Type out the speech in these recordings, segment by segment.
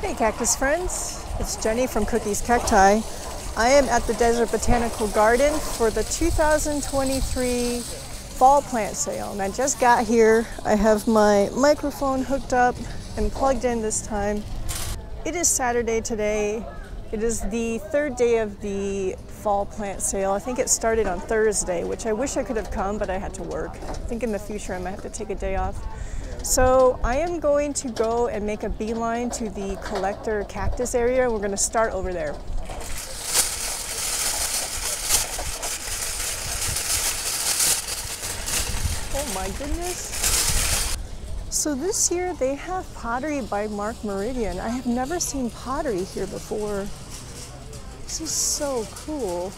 Hey cactus friends, it's Jenny from Cookies Cacti. I am at the Desert Botanical Garden for the 2023 fall plant sale and I just got here. I have my microphone hooked up and plugged in this time. It is Saturday today. It is the third day of the fall plant sale. I think it started on Thursday, which I wish I could have come, but I had to work. I think in the future I might have to take a day off. So I am going to go and make a beeline to the collector cactus area. We're going to start over there. Oh my goodness. So this year they have pottery by Mark Muradian. I have never seen pottery here before. This is so cool.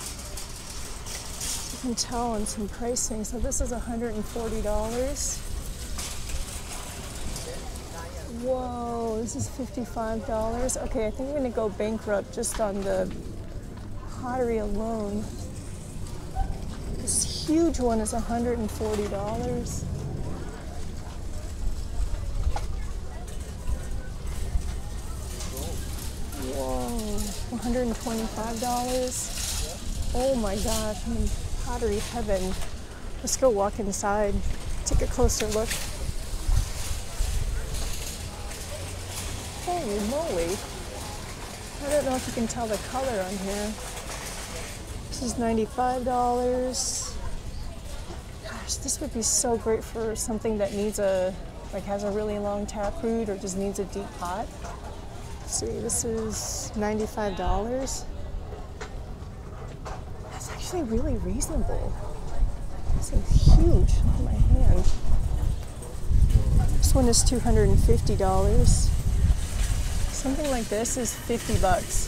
You can tell on some pricing. So this is $140. Whoa, this is $55. Okay, I think I'm gonna go bankrupt just on the pottery alone. This huge one is $140. Whoa, $125. Oh my gosh, I'm in pottery heaven. Let's go walk inside, take a closer look. Holy moly. I don't know if you can tell the color on here. This is $95. Gosh, this would be so great for something that needs a, like has a really long taproot or just needs a deep pot. Let's see, this is $95. That's actually really reasonable. This is huge on my hand. This one is $250. Something like this is 50 bucks.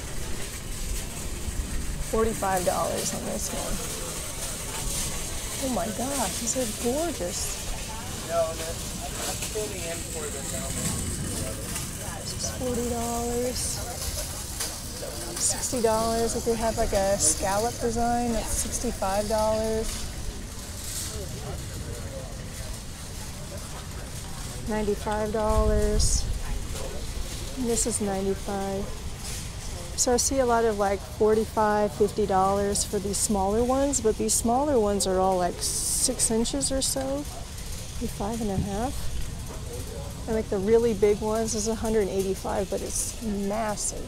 $45 on this one. Oh my gosh, these are gorgeous. No, I'm filling in for the This is $40. $60 if you have like a scallop design, that's $65. $95. And this is 95 So I see a lot of like 45 $50 for these smaller ones, but these smaller ones are all like six inches or so, maybe five and a half. And like the really big ones is 185, but it's massive.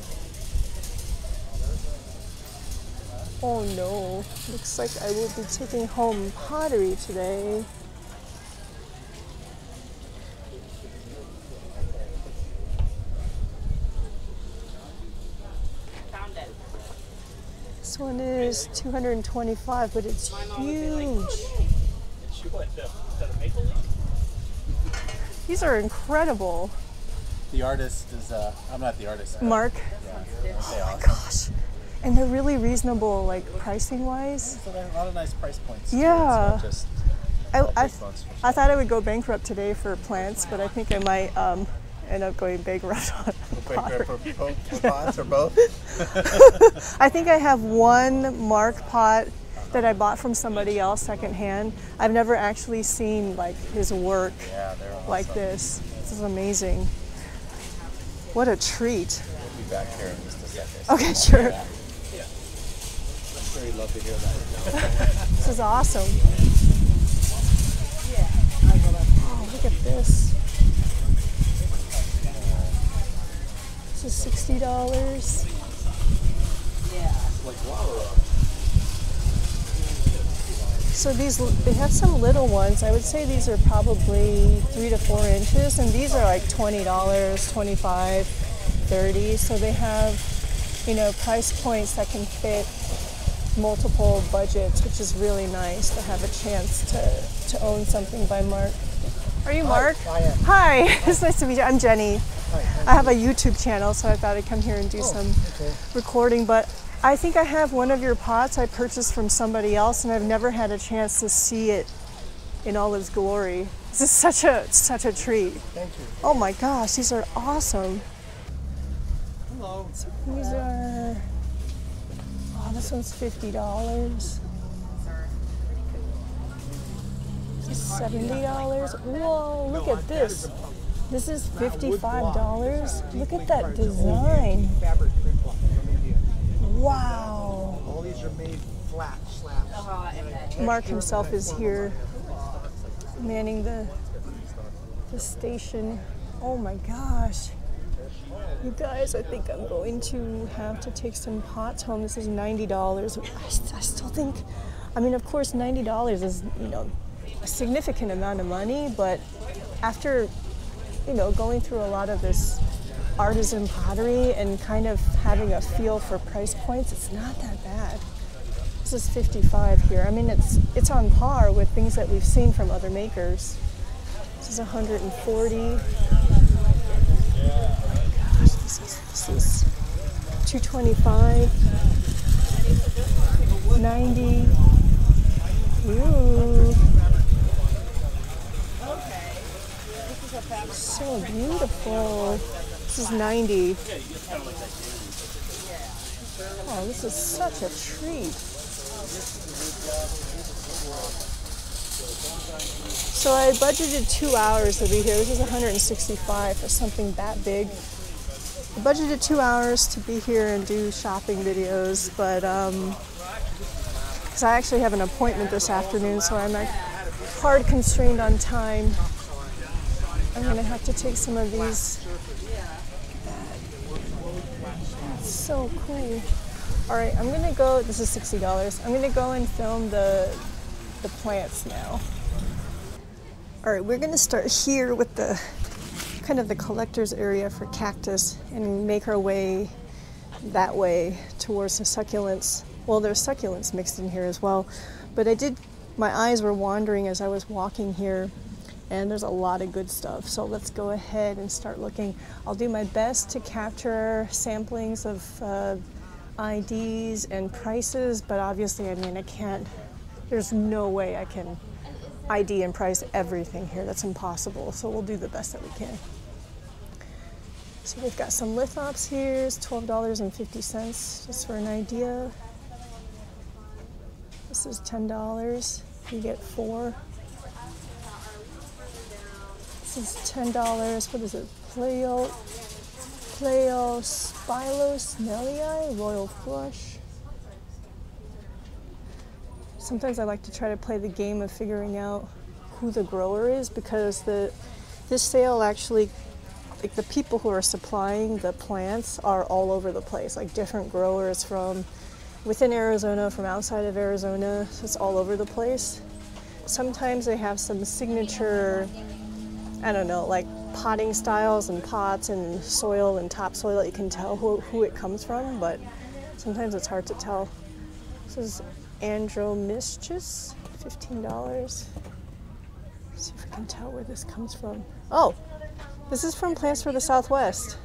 Oh no, looks like I will be taking home pottery today. This one is 225, but it's huge. These are incredible. The artist is, uh, I'm not the artist. Mark, Yeah. Say awesome. gosh. And they're really reasonable, like pricing wise. So there are a lot of nice price points. Yeah. It's not just I, I, I thought I would go bankrupt today for plants, but I think I might um, end up going bankrupt on Quick pottery. grip for both pots or both. I think I have one mark pot that I bought from somebody else secondhand. I've never actually seen like his work Yeah, awesome. like this. This is amazing. What a treat. We'll be back here in just a second. Okay, sure. I'm sure you'd love to hear that. This is awesome. Oh, look at this. Is sixty dollars. So these, they have some little ones. I would say these are probably three to four inches, and these are like twenty dollars, twenty-five, thirty. So they have, you know, price points that can fit multiple budgets, which is really nice to have a chance to, to own something by Mark. Are you Mark? I am. Hi, it's nice to meet you. I'm Jenny. I have a YouTube channel, so I thought I'd come here and do oh, some okay. recording. But I think I have one of your pots I purchased from somebody else, and I've never had a chance to see it in all its glory. This is such a such a treat. Thank you. Oh my gosh, these are awesome. Hello. These are. Oh, this one's fifty dollars. Seventy dollars. Whoa! Look at this. This is $55. Look at that design. Fabric print cloth from India. Wow. All these are made flat slabs. Oh, Mark himself is here manning the the station. Oh my gosh. You guys, I think I'm going to have to take some pots home. This is $90. I, I still think, I mean, of course, $90 is, you know, a significant amount of money, but after, you know, going through a lot of this artisan pottery and kind of having a feel for price points, it's not that bad. This is 55 here. I mean, it's it's on par with things that we've seen from other makers. This is 140. Oh gosh, this is this is 225. 90. Ooh. So beautiful. This is 90. Oh, this is such a treat. So I budgeted two hours to be here. This is 165 for something that big. I budgeted two hours to be here and do shopping videos, but um, because I actually have an appointment this afternoon, so I'm like hard constrained on time. I'm gonna have to take some of these. That's so cool. All right, I'm gonna go. This is sixty dollars. I'm gonna go and film the the plants now. All right, we're gonna start here with the kind of the collector's area for cactus and make our way that way towards the succulents. Well, there's succulents mixed in here as well, but I did. My eyes were wandering as I was walking here, and there's a lot of good stuff. So let's go ahead and start looking. I'll do my best to capture samplings of uh, IDs and prices, but obviously, I mean, I can't. There's no way I can ID and price everything here. That's impossible. So we'll do the best that we can. So we've got some lithops here. It's twelve dollars and fifty cents, just for an idea. This is ten dollars. You get four. This is ten dollars. What is it? Pleo, Pleiospilos Nelii Royal Flush. Sometimes I like to try to play the game of figuring out who the grower is because the this sale actually like the people who are supplying the plants are all over the place like different growers from within Arizona from outside of Arizona so it's all over the place sometimes they have some signature I don't know like potting styles and pots and soil and topsoil that you can tell who, who it comes from but sometimes it's hard to tell this is Adromischus, $15 see if I can tell where this comes from oh this is from Plants for the Southwest.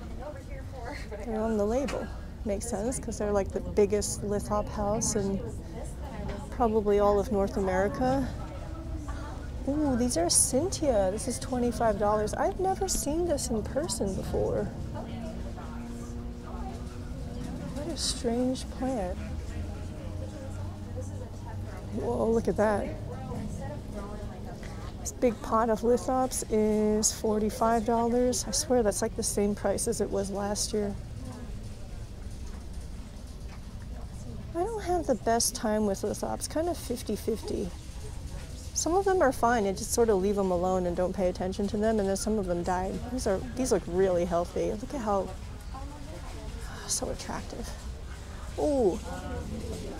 They're on the label. Makes sense because they're like the biggest lithop house in probably all of North America. Ooh, these are Cynthia. This is $25. I've never seen this in person before. What a strange plant. Whoa, look at that. This big pot of lithops is $45. I swear that's like the same price as it was last year. I don't have the best time with lithops, kind of 50 50. Some of them are fine, I just sort of leave them alone and don't pay attention to them, and then some of them die. These are these look really healthy. Look at how so attractive. Ooh,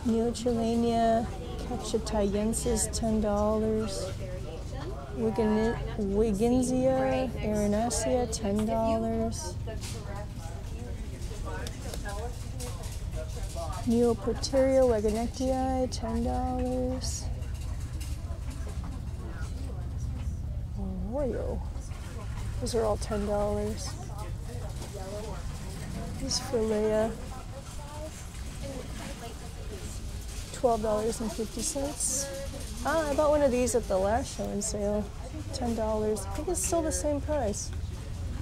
Neochilenia cachetaiensis, ten dollars. Wiggin- Wigginsia Aranacea, ten dollars. Neoporteria Wagenknechtii, ten dollars. Royal. Those are all ten dollars. This for Leia. Twelve dollars and fifty cents. Ah, I bought one of these at the last show and sale. Ten dollars. I think it's still the same price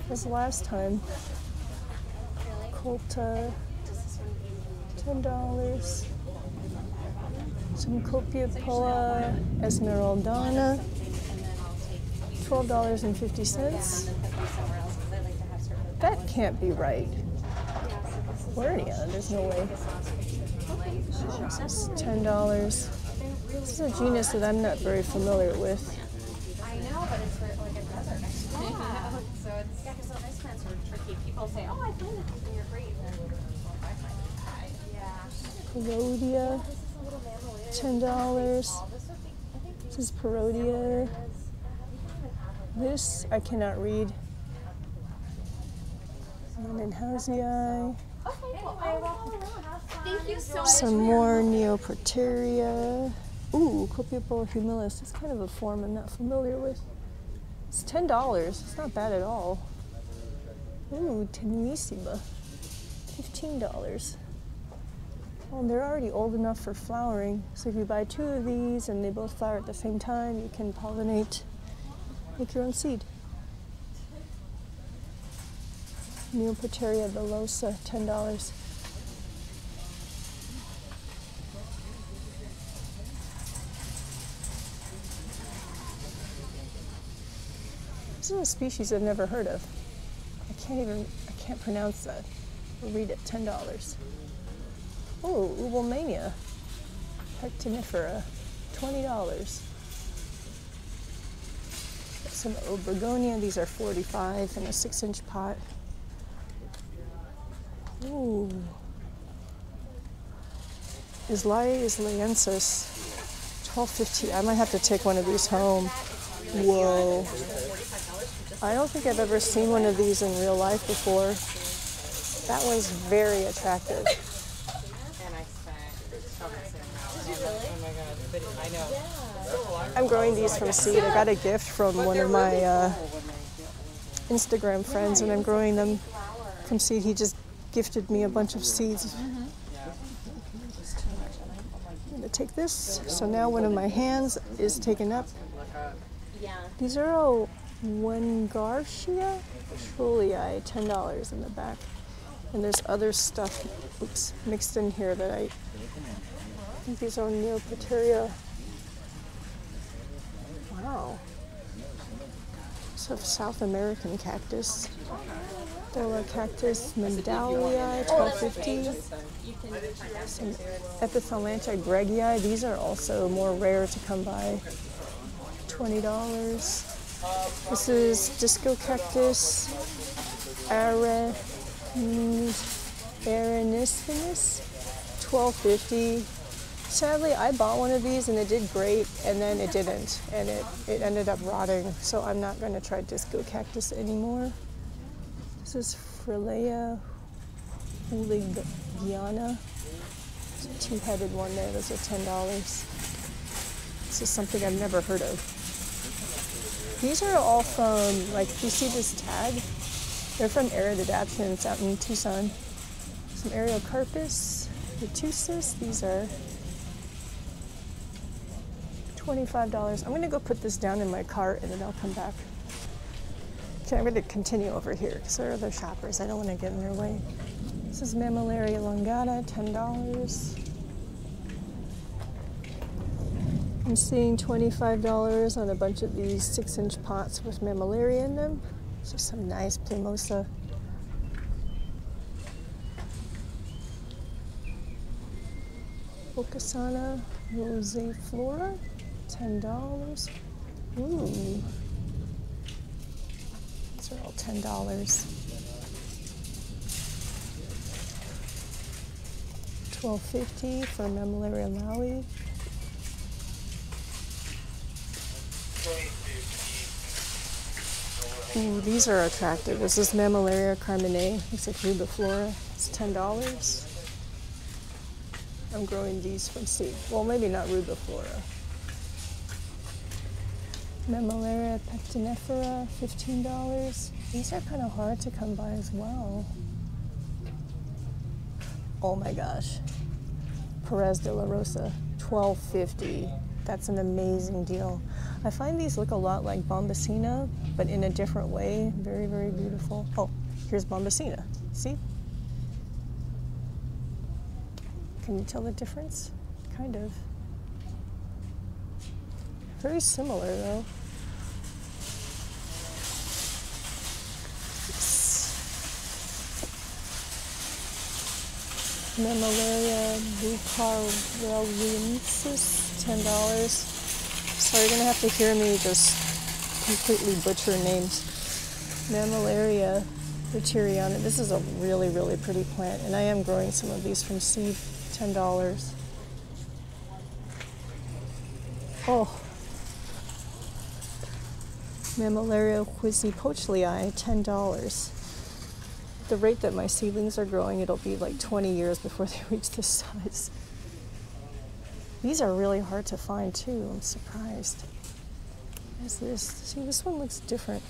as last time. Colta. Ten dollars. Some Copiapoa Esmeraldana. Twelve dollars and fifty That cents. can't be right. Wernia, there's no way. This is ten dollars. This is a genus that I'm not very familiar with. I know, but it's like a desert. Yeah. So it's yeah, because ice plants are tricky. People say, "Oh, I planted this in your grave," and then well, I planted it. Yeah. Parodia, This is a little mammal. ten dollars. This would be, I think, This is Parodia. This I cannot read. Menhausii. Okay, well, I will. Thank you so. Some more Neoporteria. Ooh, Copiapoa humilis. It's kind of a form I'm not familiar with. It's ten dollars. It's not bad at all. Ooh, Tenuissima. Fifteen dollars. Well, they're already old enough for flowering. So if you buy two of these and they both flower at the same time, you can pollinate, make your own seed. Neoporteria villosa, ten dollars. This is a species I've never heard of. I can't even, I can't pronounce that. We'll read it, $10. Oh, Uebelmannia, Pectinifera, $20. Some begonia. these are 45 in a six inch pot. Ooh. Islay Islayensis, 1250. I might have to take one of these home. Whoa. I don't think I've ever seen one of these in real life before. That was very attractive. Growing these from seed. I got a gift from one of my uh, Instagram friends, and I'm growing them from seed. He just gifted me a bunch of seeds. I'm gonna take this. So now one of my hands is taken up. These are all Weingartia Trulii, ten dollars in the back. And there's other stuff oops, mixed in here that I, I think these are Neoporteria. Wow. So South American cactus. Dola cactus, twelve fifty. Some Epithelantha gregii. These are also more rare to come by. Twenty dollars. This is disco cactus, twelve fifty. Sadly, I bought one of these and it did great, and then it didn't, and it, it ended up rotting. So I'm not going to try disco cactus anymore. This is Frailea hooligiana. It's a two-headed one there. Those are ten dollars. This is something I've never heard of. These are all from, like, you see this tag? They're from Arid Adaptation. It's out in Tucson. Some Ariocarpus, retusis. These are $25. I'm going to go put this down in my cart and then I'll come back. Okay, I'm going to continue over here because there are other shoppers. I don't want to get in their way. This is Mammillaria elongata, $10. I'm seeing $25 on a bunch of these six inch pots with mammillaria in them. So some nice Plumosa. Okasana Rose Flora, $10. Ooh. These are all $10. Twelve fifty for Mammillaria Lowy. Ooh, these are attractive. This is Mammillaria carminae. Looks like rubiflora. It's ten dollars. I'm growing these from seed. Well, maybe not rubiflora. Mammillaria pectinifera, fifteen dollars. These are kind of hard to come by as well. Oh my gosh. Perez de la Rosa, twelve fifty. That's an amazing deal. I find these look a lot like Bombycina, but in a different way. Very, very beautiful. Oh, here's Bombycina. See? Can you tell the difference? Kind of. Very similar though. Mammillaria bucaralensis, ten dollars. So you're gonna have to hear me just completely butcher names. Mammillaria butyriana. This is a really, really pretty plant, and I am growing some of these from seed, ten dollars. Oh, Mammillaria huitzilopochtli, ten dollars. The rate that my seedlings are growing, it'll be like 20 years before they reach this size. These are really hard to find too. I'm surprised. What is this? See, this one looks different.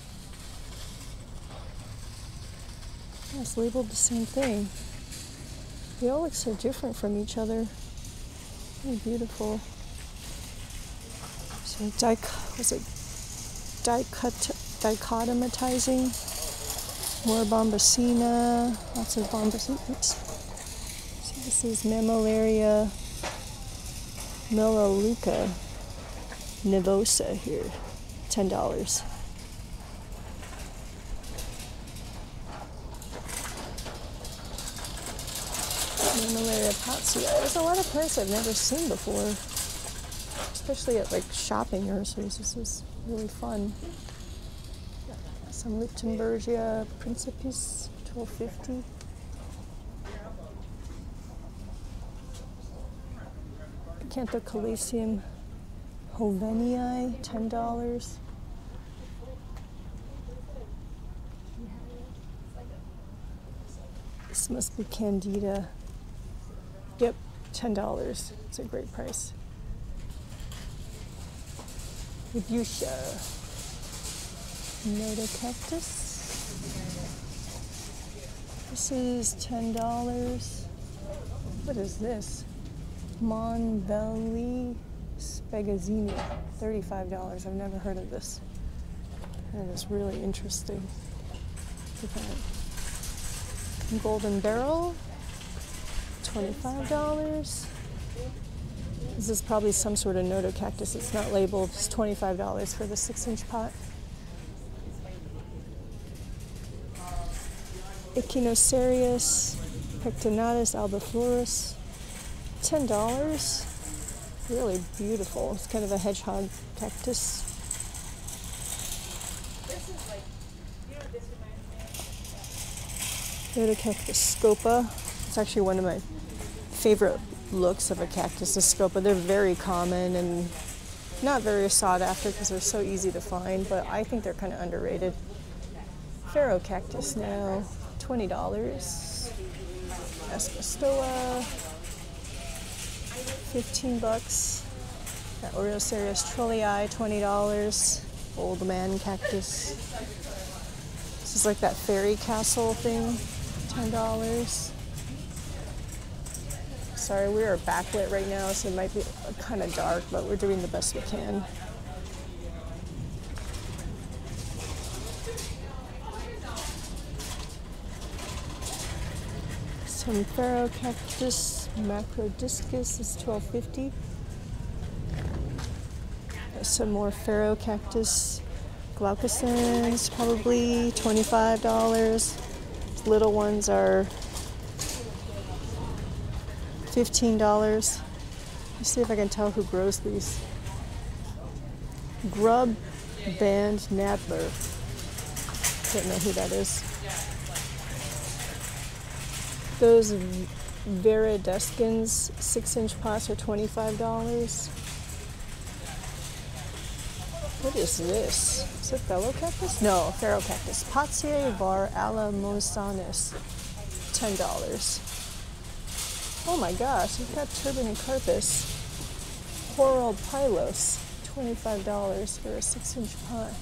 It's labeled the same thing. They all look so different from each other. Really beautiful. So, dic- was it dicot- dichotomatizing? More bombycina. Lots of bombycina. Oops. So this is Mammillaria melaleuca nivosa here. Ten dollars. Mammillaria potsia. There's a lot of plants I've never seen before, especially at like shopping nurseries. This is really fun. Some Leuchtenbergia principis, twelve fifty. Canthocalcium hovenii, ten dollars. This must be Candida. Yep, ten dollars. It's a great price. Rebutia. Notocactus. This is ten dollars. What is this? Monbelli thirty-five dollars. I've never heard of this. That is really interesting. Golden Barrel, twenty-five dollars. This is probably some sort of notocactus. It's not labeled. It's twenty-five dollars for the six-inch pot. Echinocereus pectinatus albiflorus, ten dollars. Really beautiful. It's kind of a hedgehog cactus. Notocactus scopa. It's actually one of my favorite looks of a cactus, the scopa. They're very common and not very sought after because they're so easy to find, but I think they're kind of underrated. Ferocactus now, twenty dollars. Espostoa, fifteen bucks. Got Oreocereus trollii, twenty dollars. Old man cactus. This is like that fairy castle thing, ten dollars. Sorry, we are backlit right now, so it might be kind of dark, but we're doing the best we can. Some cactus, macrodiscus is twelve fifty. Some more pharaoh cactus, glaucescens, probably twenty-five dollars. Little ones are fifteen dollars. Let's see if I can tell who grows these. Grub Band Nadler. Don't know who that is. Those Viridescens six inch pots are $25. What is this? Is it fellow cactus? No, Ferocactus. Potsia var alamosanis, $10. Oh my gosh, we've got Turbinicarpus. Coral pylos, $25 for a six inch pot.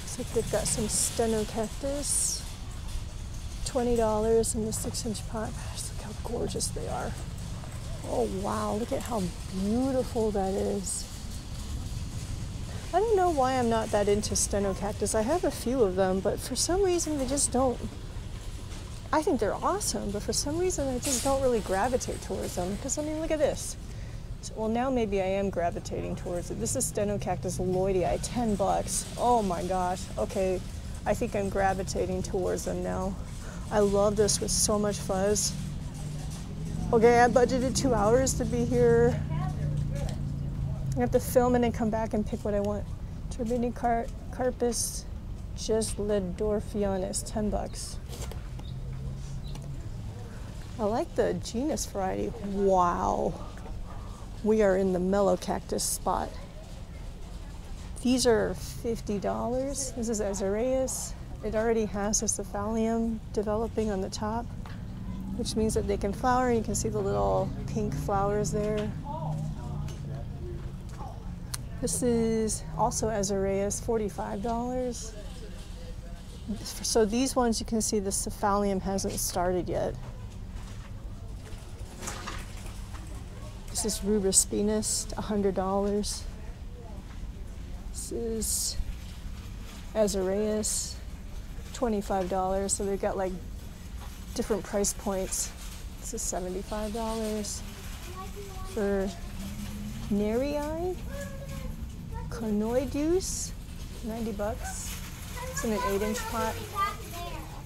Looks like they've got some stenocactus, $20 in the six inch pot. Look how gorgeous they are. Oh wow, look at how beautiful that is. I don't know why I'm not that into stenocactus. I have a few of them, but for some reason they just don't. I think they're awesome, but for some reason I just don't really gravitate towards them. Because I mean, look at this. So, well, now maybe I am gravitating towards it. This is Stenocactus lloydii, 10 bucks. Oh my gosh. Okay, I think I'm gravitating towards them now. I love this with so much fuzz. Okay, I budgeted two hours to be here. I have to film and then come back and pick what I want. Turbini car- Carpus just Ledorfionis, 10 bucks. I like the genus variety. Wow. We are in the Melocactus spot. These are $50. This is Azureus. It already has a cephalium developing on the top, which means that they can flower. You can see the little pink flowers there. This is also Azureus, $45. So these ones you can see the cephalium hasn't started yet. This is Rubus Venus, $100. This is Azureus, $25. So they've got like different price points. This is $75 for Nerii. Conoideus, 90 bucks. It's in an 8 inch pot.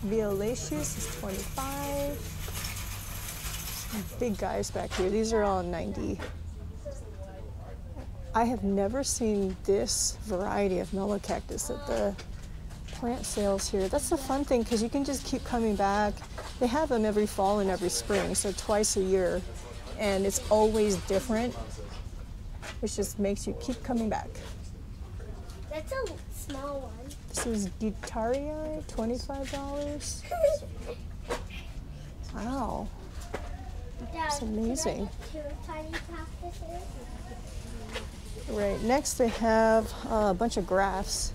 Violaceus is 25. Some big guys back here. These are all 90. I have never seen this variety of Melocactus at the plant sales here. That's the fun thing because you can just keep coming back. They have them every fall and every spring, so twice a year. And it's always different, which just makes you keep coming back. That's a small one. This is Guitaria, $25. Wow. That's amazing. Can two tiny cactuses? Right, next they have uh, a bunch of grafts.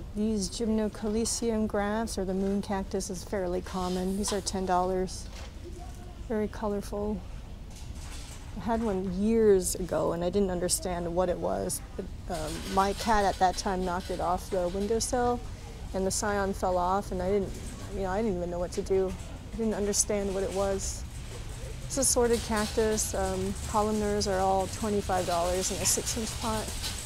these Gymnocalycium grafts or the moon cactus is fairly common. These are $10. Very colorful. I had one years ago and I didn't understand what it was. But, um, my cat at that time knocked it off the windowsill and the scion fell off and I didn't, you know, I didn't even know what to do. I didn't understand what it was. This is sorted cactus. Um, are all $25 in a six inch pot.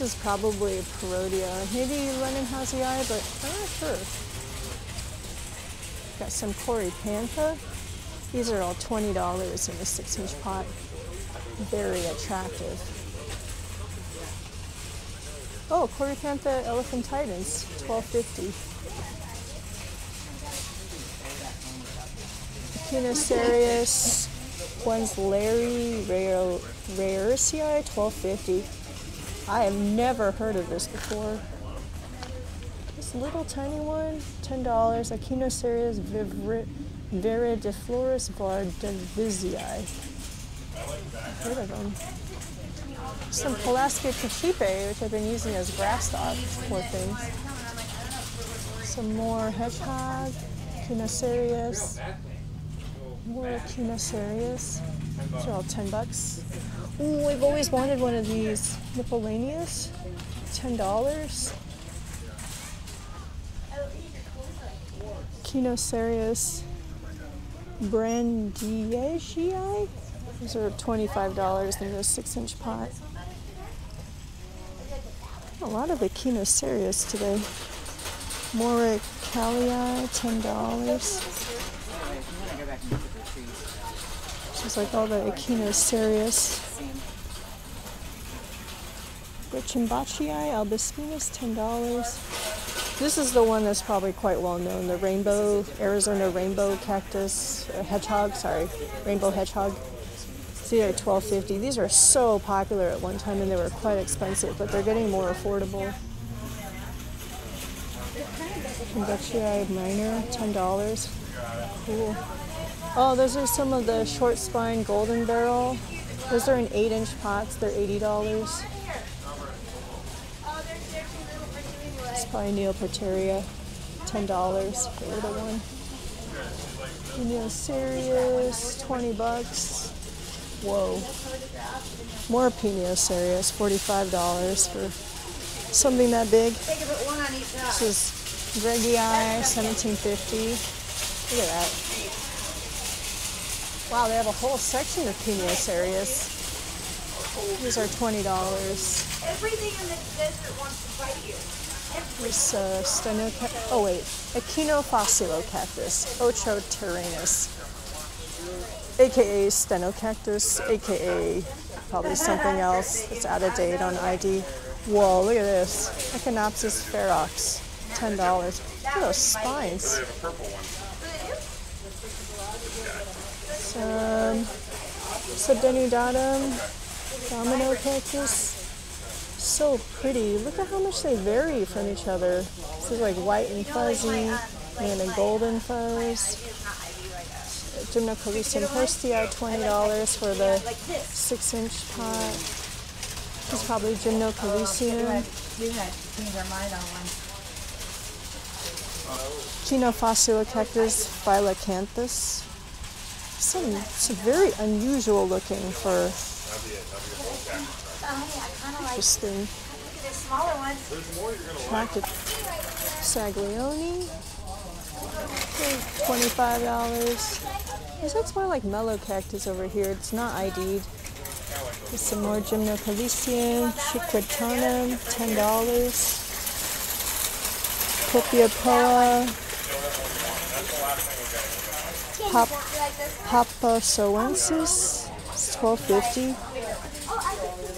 This is probably a Parodia, maybe Lennon-Hausii, but I'm not sure. Got some Coryphantha. These are all $20 in a six inch pot. Very attractive. Oh, Coryphantha elephantitis, $12.50. Echinocereus, one's Larry Rare Rareicii, $12.50. I have never heard of this before. This little tiny one, $10. Echinocereus vivri- viridiflorus vardavizii. Heard of them. Some Pelasgia cachipe, which I've been using as grass stock, poor things. Some more hedgehog, Echinocereus. More Echinocereus. These are all 10 bucks. Ooh, I've always wanted one of these. Nippolanius, $10. Echinocereus brandiegii. These are $25 in a six inch pot. A lot of Echinocereus today. Moricalii, $10. Just like all the Echinocereus. Reichenbachii albispinus, $10. This is the one that's probably quite well known, the rainbow, Arizona rainbow cactus, uh, hedgehog, sorry, rainbow hedgehog. See, they're $12.50. These are so popular at one time and they were quite expensive, but they're getting more affordable. Convexii minor, $10. Cool. Oh, those are some of the short spine golden barrel. Those are in eight inch pots, they're $80. Probably Neoporteria, ten dollars for the little one. Peniocereus, twenty bucks. Whoa. More Peniocereus, forty-five dollars for something that big. This is Greggii, seventeen fifty. Look at that. Wow, they have a whole section of Peniocereus. These are twenty dollars. Everything in the desert wants to fight you. This uh, stenoca- oh wait, Echinofossulocactus, cactus, Ocho terranus, aka stenocactus, aka probably something else that's out of date on ID. Whoa, look at this, Echinopsis ferox, ten dollars. Look at those spines. Some Subdenudatum, domino cactus. So pretty. Look at how much they vary from each other. This is like white and fuzzy, and a golden fuzz. Gymnocalycium horstii, $20 for the six inch pot. This is probably on one. Chenophyllocactus phylocanthus. Some, some very unusual looking for Interesting. Attractive. Saglioni. Twenty-five dollars. This looks more like Melocactus over here. It's not ID'd. There's some more Gymnocalycium, Chiquitanum, ten dollars. Copiapoa, Pop, Papasoensis, it's twelve fifty.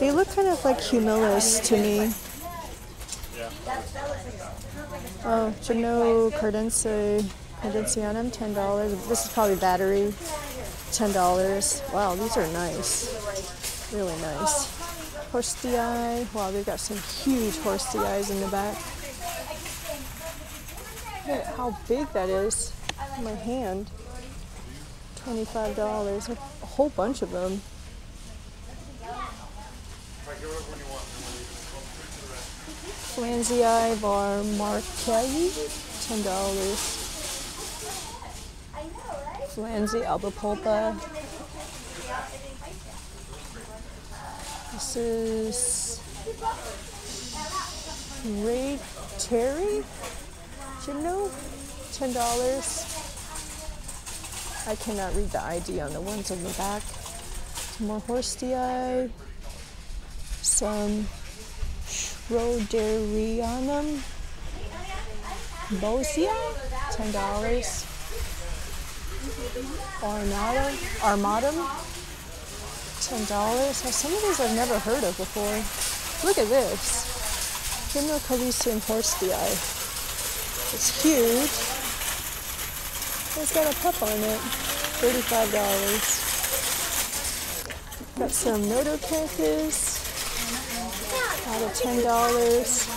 They look kind of like humilis to me. Oh, Gymno Cardense, Cardensianum, ten dollars. This is probably battery, ten dollars. Wow, these are nice, really nice. Horse Horstii. Wow, they've got some huge horstii in the back. Look at how big that is in my hand. Twenty-five dollars. A whole bunch of them. Flanzii var Markelli, ten dollars. Flanzi albipulpa. This is Ray Terry. Do? Ten dollars. I cannot read the ID on the ones in the back. Some more horstii. Some Schroderianum. Bosia, ten dollars. Armada, Armatum, ten dollars. Some of these I've never heard of before. Look at this. Gymnocalycium horstii. It's huge. It's got a pup on it. Thirty-five dollars. Got some Notocactus. Out of ten dollars.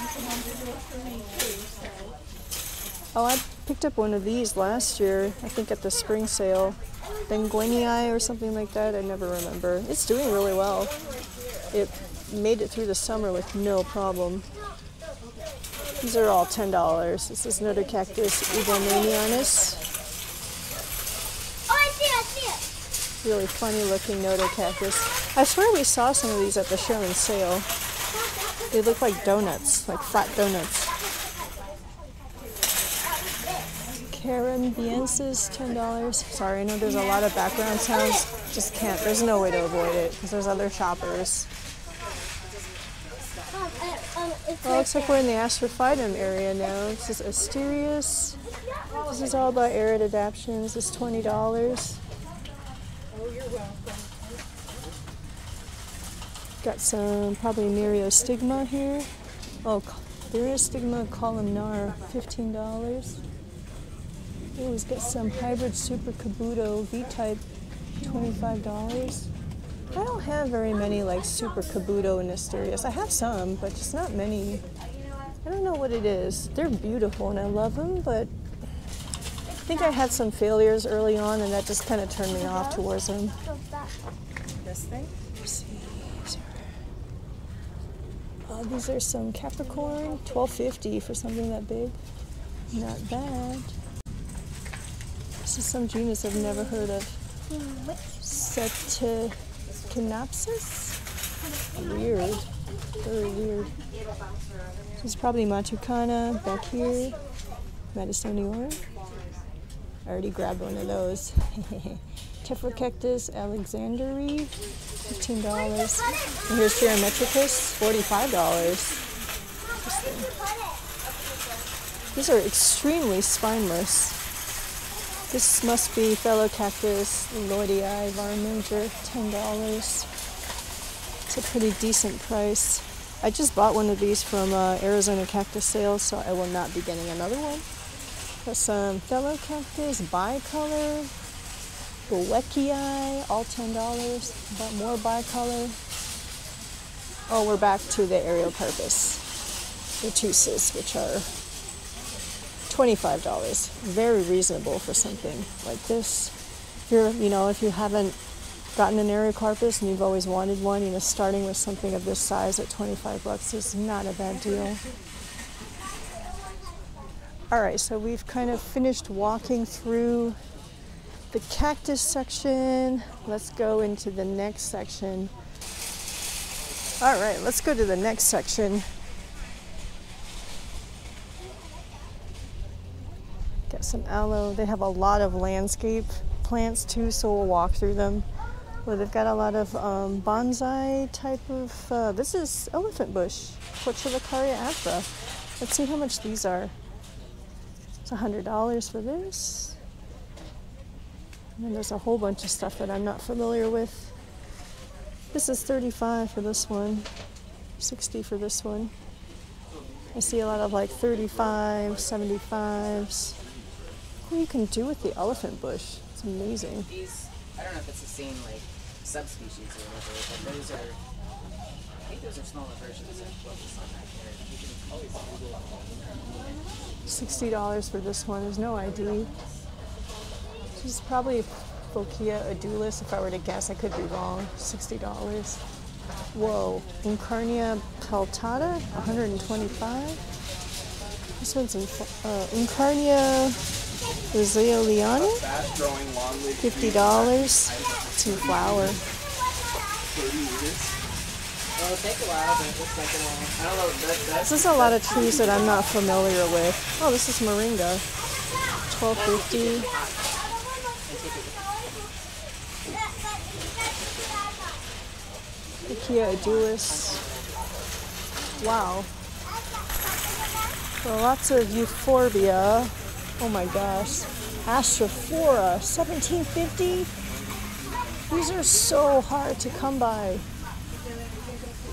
Oh, I picked up one of these last year. I think at the spring sale. Benguenii or something like that. I never remember. It's doing really well. It made it through the summer with no problem. These are all ten dollars. This is. Oh, I see I see. Really funny looking Notocactus. I swear we saw some of these at the show and sale. They look like donuts, like flat donuts. Ten dollars. Sorry, I know there's a lot of background sounds. Just can't. There's no way to avoid it because there's other shoppers. Well, looks like we're in the Astrophytum area now. This is Asterias. This is all about arid adaptions. This is twenty dollars. Got some probably Myriostigma here. Oh, Myriostigma columnar, fifteen dollars. Oh, he's got some hybrid super kabuto V-type, twenty-five dollars. I don't have very many like super kabuto and Asterias. I have some, but just not many. I don't know what it is. They're beautiful and I love them, but I think I had some failures early on and that just kind of turned me off towards them. This thing? Let's see. These are- Uh, these are some Capricorn, twelve fifty for something that big. Not bad. This is some genus I've never heard of. Setiechinopsis? Weird. Very weird. This is probably Matucana back here. Madisoniora. I already grabbed one of those. Tephrocactus alexanderi, fifteen dollars. And here's Geometricus, forty-five dollars. These are extremely spineless. This must be Thelocactus Lloydii varminger, ten dollars. It's a pretty decent price. I just bought one of these from uh, Arizona Cactus Sales, so I will not be getting another one. Got some Thelocactus bicolor, Boeckii, all ten dollars. but more bicolor. Oh, we're back to the Ariocarpus, the which are twenty-five dollars. Very reasonable for something like this. If you're, you know, if you haven't gotten an Ariocarpus and you've always wanted one, you know, starting with something of this size at 25 bucks is not a bad deal. All right, so we've kind of finished walking through the cactus section. Let's go into the next section. All right, let's go to the next section. Get some aloe. They have a lot of landscape plants too, so we'll walk through them. Well, they've got a lot of um, bonsai type of. Uh, this is elephant bush, Portulacaria afra. Let's see how much these are. It's hundred dollars for this. And there's a whole bunch of stuff that I'm not familiar with. This is 35 for this one, 60 for this one. I see a lot of like 35, 75s. What you can do with the elephant bush? It's amazing. These, I don't know if it's the same like subspecies or whatever, but those are, I think those are smaller versions of what we saw back there. You can always Google Sixty dollars for this one. There's no ID. It's probably Fockea edulis, if I were to guess, I could be wrong, $60. Whoa, Uncarina peltata, 125 This one's in, uh, Uncarina Leoleana, $50. Two flower. This is a lot of trees that I'm not familiar with. Oh, this is Moringa, 1250 the Kia edulis. Wow. Lots of euphorbia. Oh my gosh. Astrophora, 1750. These are so hard to come by.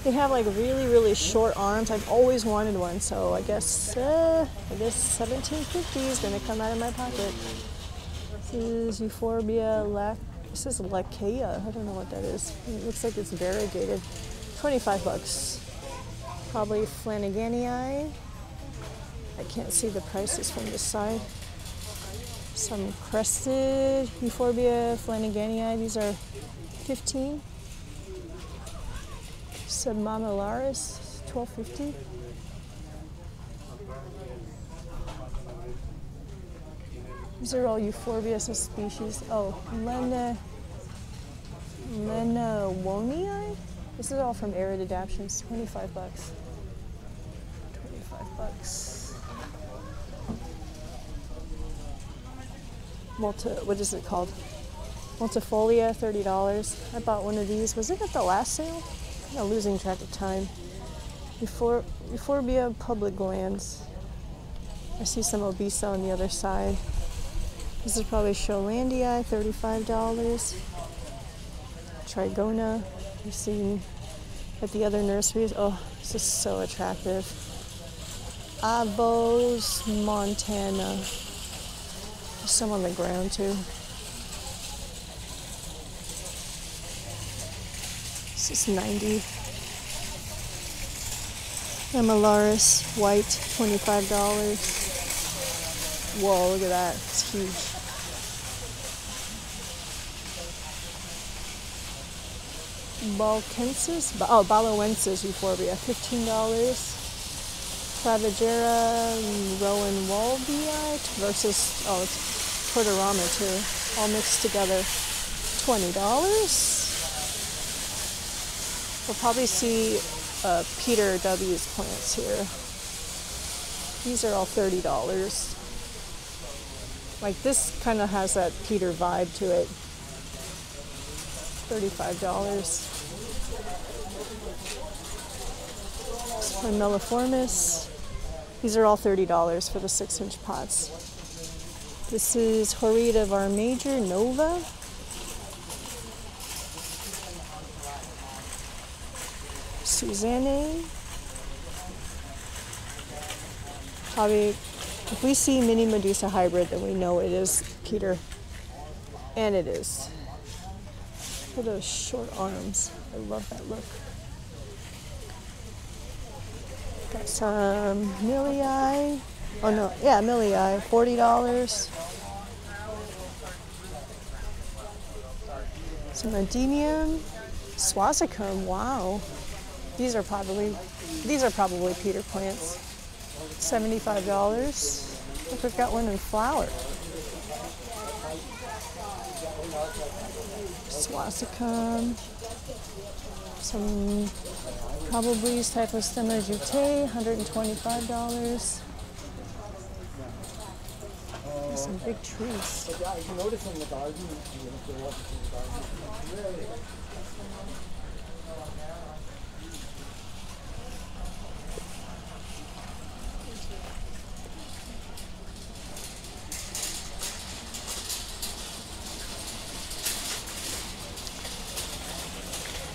They have like really, really short arms. I've always wanted one, so I guess uh, I guess 1750 is gonna come out of my pocket. This is euphorbia lac this is Lacea. I don't know what that is. It looks like it's variegated. 25 bucks. Probably Flanaganii. I can't see the prices from this side. Some crested Euphorbia Flanaganii. These are 15. Some Submammillaris, 1250. These are all Euphorbia species. Oh, Lena, Lenawonii? This is all from Arid Adaptions, 25 bucks. 25 bucks. Multi, what is it called? Multifolia, $30. I bought one of these. Was it at the last sale? kind of losing track of time. Before, Euphorbia pubiglans. I see some obesa on the other side. This is probably Schoenlandii, $35. Trigona, you've seen at the other nurseries. Oh, this is so attractive. Avos, Montana. There's some on the ground too. This is 90. Amaryllis, white, $25. Whoa, look at that. It's huge. Balkensis, oh, Baloensis euphorbia, $15. Clavigera Rowan Walbeite versus, oh, it's Porterama too, all mixed together, $20. We'll probably see uh, Peter W.'s plants here. These are all $30. Like this kind of has that Peter vibe to it. $35. My Melliformis. These are all $30 for the six inch pots. This is Horita Var Major Nova. Suzanne. If we see Mini Medusa hybrid, then we know it is Peter. And it is. At those short arms. I love that look. Got some um, Millii. Oh no, yeah, Millii, forty dollars. Some Adenium, Swazicum. Wow, these are probably these are probably Peter plants. Seventy-five dollars. Look, we've got one in flower. Swazicum. Some probably Cyphostemma juttae, $125. Some big trees. But yeah, you notice in the garden, you know, if you're walking through the garden,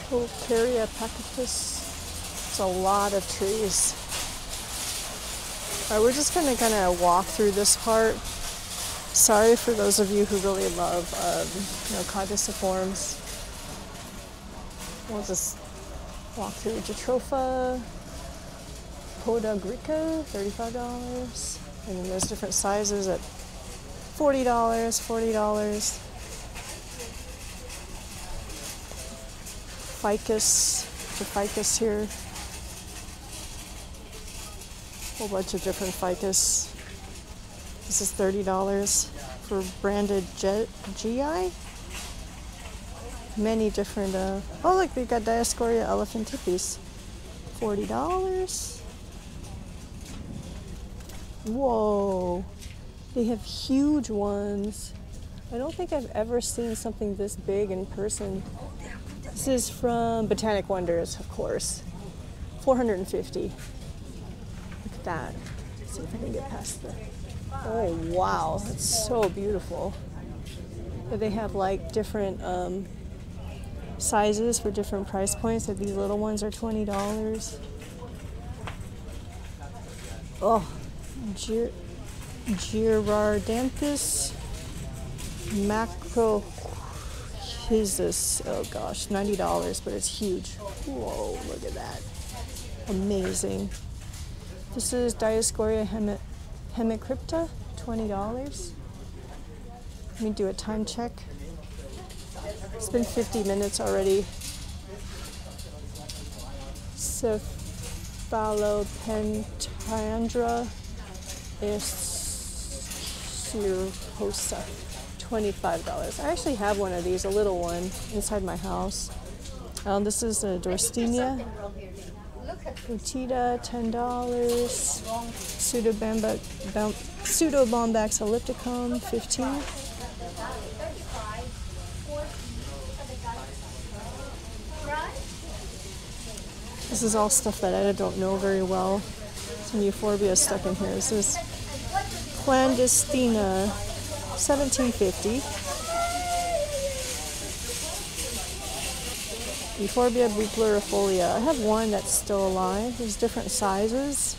Hocaria pacatus. It's a lot of trees. All right, we're just gonna kind of walk through this part. Sorry for those of you who really love, um, you know, caudiciforms. We'll just walk through Jatropha, Podagrica, $35. And then there's different sizes at $40, $40. Ficus, the ficus here. A Whole bunch of different ficus. This is thirty dollars for branded GI. Many different. Uh, oh, look, we got Dioscorea elephantipes. Forty dollars. Whoa, they have huge ones. I don't think I've ever seen something this big in person. This is from Botanic Wonders, of course. 450. Look at that. Let's see if I can get past the. Oh wow, that's so beautiful. But they have like different um, sizes for different price points. Like these little ones are twenty dollars. Oh, Gir- Gerrardanthus macro is this? Oh gosh, $90, but it's huge. Whoa, look at that. Amazing. This is Dioscorea hemi- hemicrypta, $20. Let me do a time check. It's been 50 minutes already. Cephalopentandra cirrhosa. $25. I actually have one of these, a little one, inside my house. Um, this is a Dorstenia. Butita, $10. Pseudobambax, Pseudobombax ellipticum, 15 This is all stuff that I don't know very well. Some euphorbia stuck in here. This is clandestina 1750. Euphorbia bupleurifolia. I have one that's still alive. There's different sizes.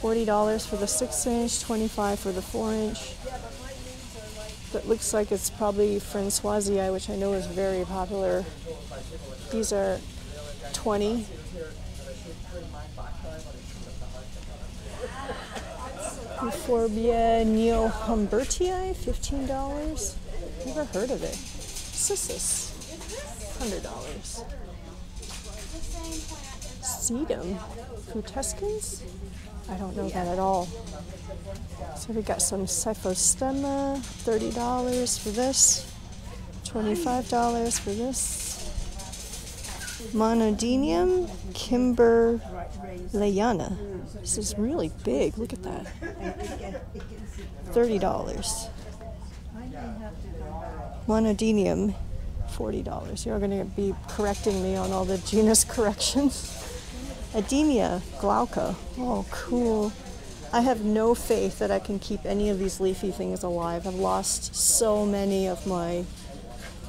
$40 for the 6 inch, 25 for the 4 inch. That looks like it's probably Francoisii, which I know is very popular. These are 20 Euphorbia neohumbertii, $15. Never heard of it. Cissus, $100. sedum putescens. I don't know that at all. So we got some Cyphostemma, $30 for this, $25 for this. Monadenium kimberleyana. This is really big. Look at that. $30. Monadenium, $40. You're going to be correcting me on all the genus corrections. Adenia glauca. Oh, cool. I have no faith that I can keep any of these leafy things alive. I've lost so many of my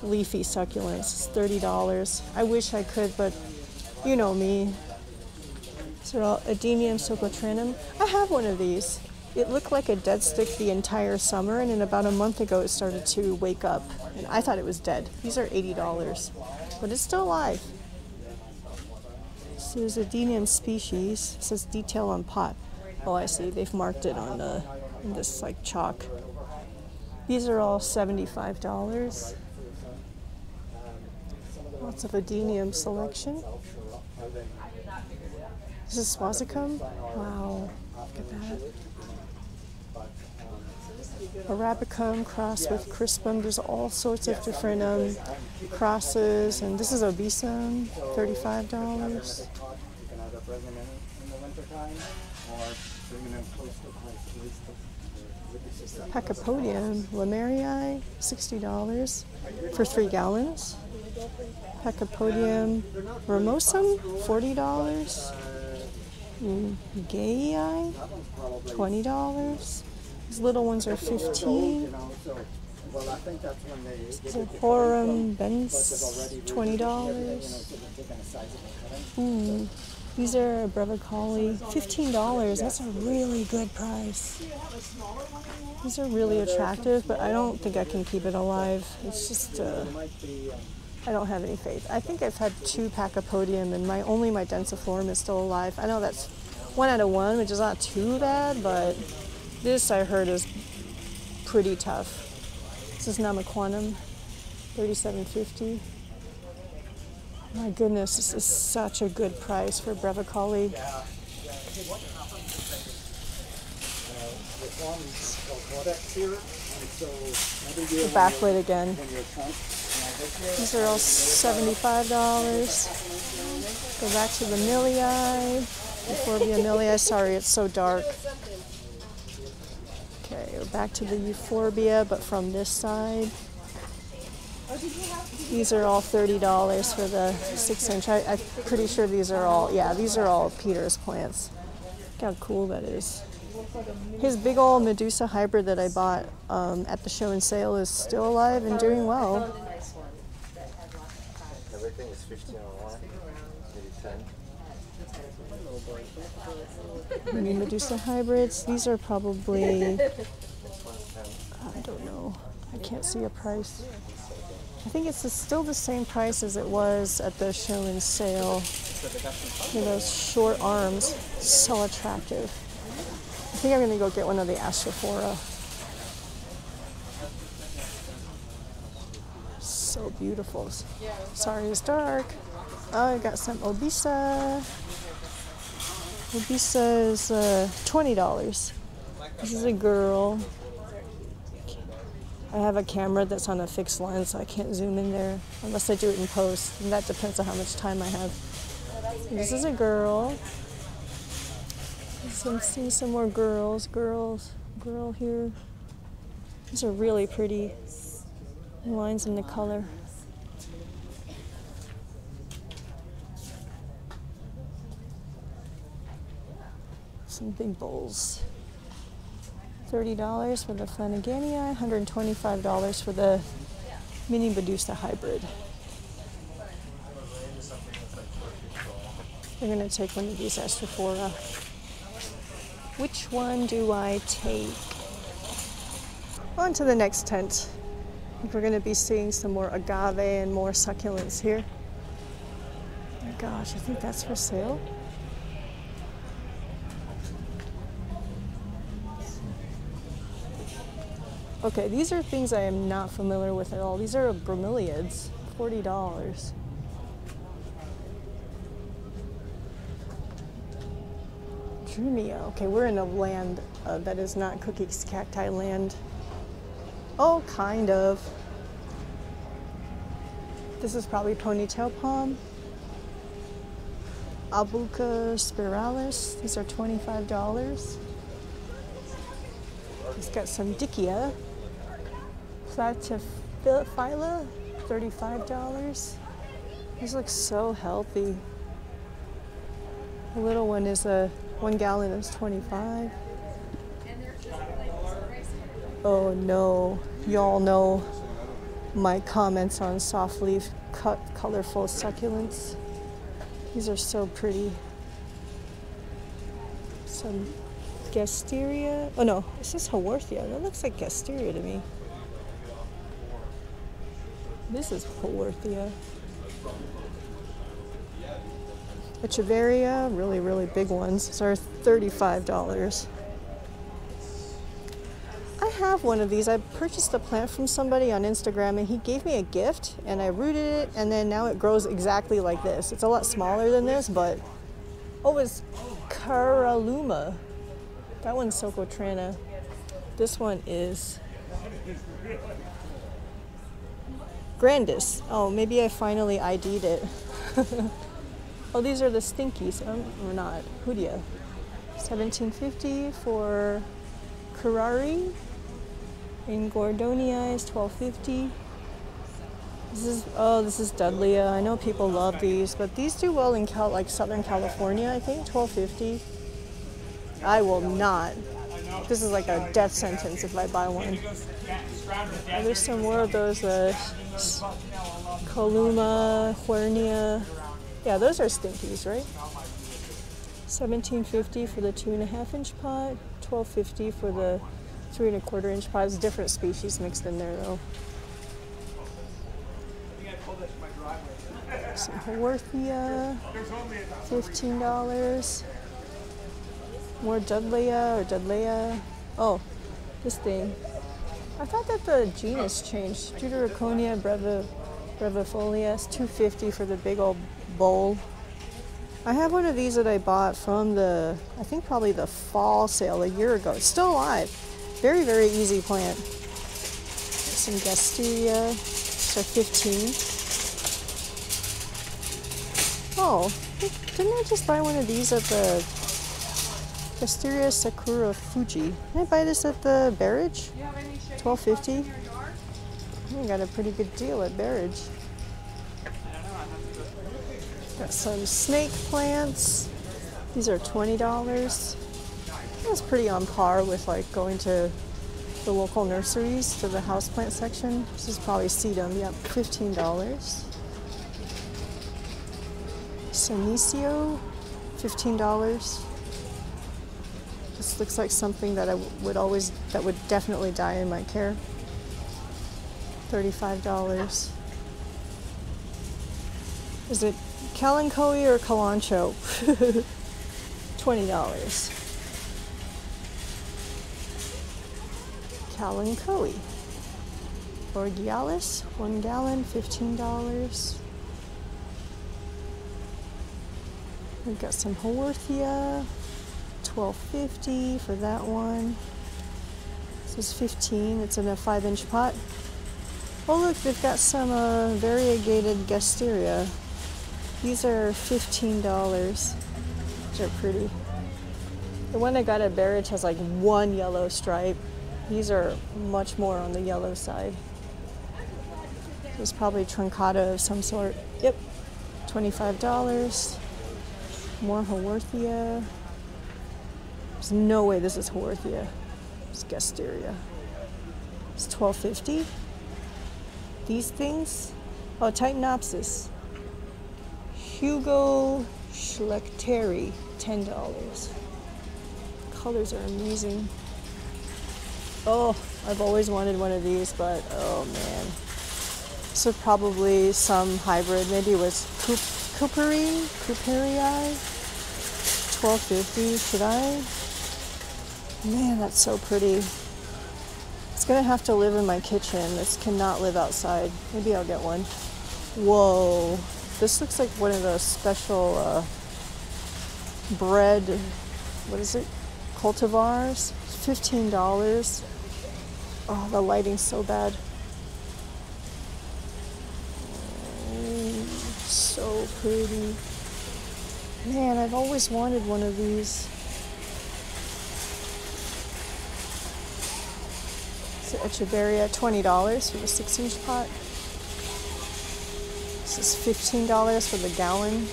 leafy succulents. It's $30. I wish I could, but you know me. So, Adenium socotranum. I have one of these. It looked like a dead stick the entire summer, and in about a month ago, it started to wake up. And I thought it was dead. These are $80, but it's still alive. So there's Adenium species. It says detail on pot. Oh, I see. They've marked it on uh, the, this like chalk. These are all $75. Lots of Adenium selection. This is Swazicum. Wow, look at that. Arabicum crossed with crispum. There's all sorts of different um, crosses, and this is obesum, thirty-five dollars. Pachypodium lamerei, sixty dollars for three gallons. Pachypodium ramosum, forty dollars. Gayi, twenty dollars. These little ones are fifteen. Well, I think that's when they, Horombense, twenty dollars. Mm. These are Brevicaule, fifteen dollars. That's a really good price. These are really attractive, but I don't think I can keep it alive. It's just uh, I don't have any faith. I think I've had two Pachypodium, and my only my densiflorum is still alive. I know that's one out of one, which is not too bad, but this I heard is pretty tough. This is Namaquanum, thirty-seven fifty. My goodness, this is such a good price for Brevicaule. the The backlit again. These are all seventy-five dollars. Go back to the Millii, Euphorbia millii. Sorry, it's so dark. Okay, we're back to the Euphorbia, but from this side. These are all thirty dollars for the six-inch. I, I'm pretty sure these are all. Yeah, these are all Peter's plants. Look how cool that is. His big old Medusa hybrid that I bought um, at the show and sale is still alive and doing well. Everything is fifteen on one, maybe ten. Mini Medusa hybrids. These are probably, I don't know. I can't see a price. I think it's still the same price as it was at the show and sale. Look at those short arms, so attractive. I think I'm gonna go get one of the Astrophora. So beautiful. Sorry, it's dark. Oh, I got some Obisa. Obisa is uh, twenty dollars. This is a girl. I have a camera that's on a fixed lens, so I can't zoom in there unless I do it in post, and that depends on how much time I have. This is a girl. Some see some more girls, girls, girl here. These are really pretty lines in the color. Some big bowls. $30 for the Flanagania, $125 for the Mini Medusa hybrid. We're gonna take one of these Astrophora. Which one do I take? On to the next tent. We're gonna be seeing some more agave and more succulents here. Oh my gosh, I think that's for sale. Okay, these are things I am not familiar with at all. These are bromeliads, $40. Okay, we're in a land uh, that is not cookies cacti land. Oh, kind of. This is probably ponytail palm. Albuca spiralis. These are $25. It's got some Dyckia. Platyphylla, $35. These look so healthy. The little one is a one gallon is 25. Oh no, y'all know my comments on soft leaf cut colorful succulents. These are so pretty. Some Gasteria. Oh no, this is Haworthia. That looks like Gasteria to me. This is Haworthia. Echeveria, really, really big ones. These are $35. I have one of these. I purchased a plant from somebody on Instagram and he gave me a gift and I rooted it and then now it grows exactly like this. It's a lot smaller than this, but oh, it's Caralluma. That one's Socotrana. This one is Grandis. Oh, maybe I finally ID'd it. oh, these are the stinkies. Um, or not. Hoodia. 1750 for Curari. In Gordonia is 1250. This is oh, this is Dudleya. I know people love these, but these do well in Cal like Southern California. I think 1250. I will not. This is like a death sentence if I buy one. Oh, there's some more of those uh, Columa, Huernia. Yeah, those are stinkies, right? 1750 for the two and a half inch pot, 1250 for the three and a quarter inch pot. It's a different species mixed in there though. I think I pulled that from my driveway. Some Haworthia, $15. More Dudleya or Dudleya. Oh, this thing. I thought that the genus changed. Deuterocohnia brevifolia. It's 250 for the big old bowl. I have one of these that I bought from the, I think probably the fall sale a year ago. It's still alive. Very, very easy plant. Some Gasteria, so 15. Oh, didn't I just buy one of these at the Gasteria Sakura Fuji? Did I buy this at the Barrage? 1250. I got a pretty good deal at Barrage. Got some snake plants. These are $20. That's pretty on par with like going to the local nurseries to the houseplant section. This is probably sedum. Yep, $15. Senecio, $15. This looks like something that I would always, that would definitely die in my care. $35. Is it Kalanchoe or Kalancho? $20. Kalanchoe. Orgialis, one gallon, $15. We've got some Haworthia, 12.50 for that one. This is 15. It's in a five inch pot. Oh look, they've got some uh, variegated Gasteria. These are $15. These are pretty. The one I got at Barrage has like one yellow stripe. These are much more on the yellow side. It's probably truncata of some sort. Yep, $25. More Haworthia. There's no way this is Haworthia. It's Gasteria. It's 1250. These things, oh, Titanopsis. Hugo Schlechteri, $10. Colors are amazing. Oh, I've always wanted one of these, but oh man. So probably some hybrid. Maybe it was Coop, Cooperi, Cooperii. 1250. Should I? Man, that's so pretty. It's gonna have to live in my kitchen. This cannot live outside. Maybe I'll get one. Whoa. This looks like one of those special uh, bread what is it? Cultivars, fifteen dollars. Oh, the lighting's so bad. Mm, so pretty. Man, I've always wanted one of these. It's Echeveria, $20 for the six inch pot. Is $15 for the gallon.